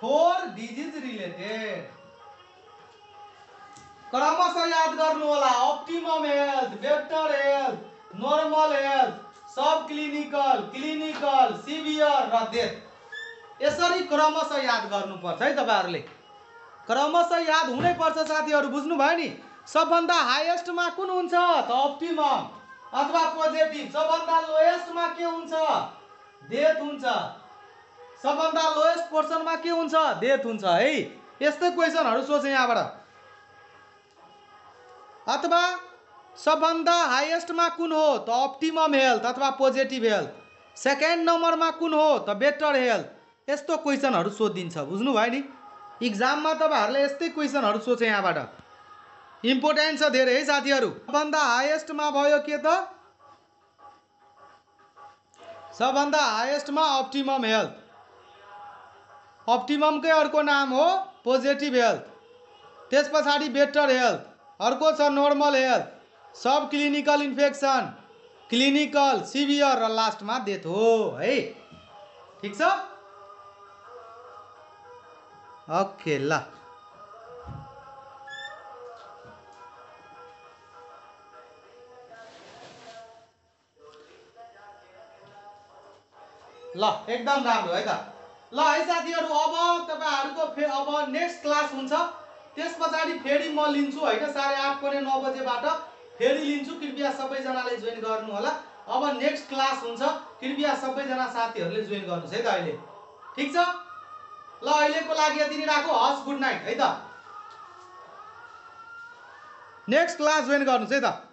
फोर डिजिज रिलेटेड क्रमशः याद गर्नु होला optimum health better health normal health subclinical clinical severe र डेथ यसरी क्रमशः याद गर्नुपर्छ है तपाईँहरूले। क्रमशः याद हुनैपर्छ साथीहरू बुझ्नुभयो नि? सबभन्दा हाइएस्टमा कुन हुन्छ? त अप्टिमम अथवा पोजिटिभ सबभन्दा लोएस्टमा के हुन्छ? डेथ हुन्छ। सबभन्दा लोएस्ट पोर्सनमा के हुन्छ? डेथ हुन्छ है। यस्तै क्वेसनहरू सोचेँ यहाँबाट। अथवा सबभन्दा हाइएस्टमा कुन हो त अप्टिमम हेल्थ अथवा पोजिटिभ हेल्थ। सेकेन्ड नम्बरमा कुन हो त बेटर हेल्थ। यस्तो क्वेसनहरू सोधिन्छ बुझ्नुभयो नि? इक्जाममा तपाईँहरूले यस्तै क्वेसनहरू सोचे यहाँबाट। इम्पोर्टेन्ट छ धेरै है साथीहरू? सबभन्दा हाइएस्टमा भयो के त? सबभन्दा हाइएस्टमा अप्टिमम हेल्थ। अप्टिममकै अर्को नाम हो पोजिटिभ हेल्थ। त्यस पछाडि बेटर हेल्थ। अर्को छ normal health subclinical infection clinical severe र लास्टमा डेथ हो है? ठिक छ ओके ल। ल एकदम राम्रो है त। ल है साथीहरू अब तपाईँहरूको अब नेक्स्ट क्लास हुन्छ। त्यस पछाडि फेरि म लिन्छु होइन? साढे आठ पौने नौ बजेबाट फेरि लिन्छु। कृपया सबैजनाले जोइन गर्नु होला अब नेक्स्ट क्लास हुन्छ। कृपया सबैजना साथीहरूले जोइन गर्नुहोस् है त अहिले? ठिक छ? ल अहिलेको लागि यति नै राखौँ। हस् गुड नाइट है त? नेक्स्ट क्लास जोइन गर्नुहोस् है त?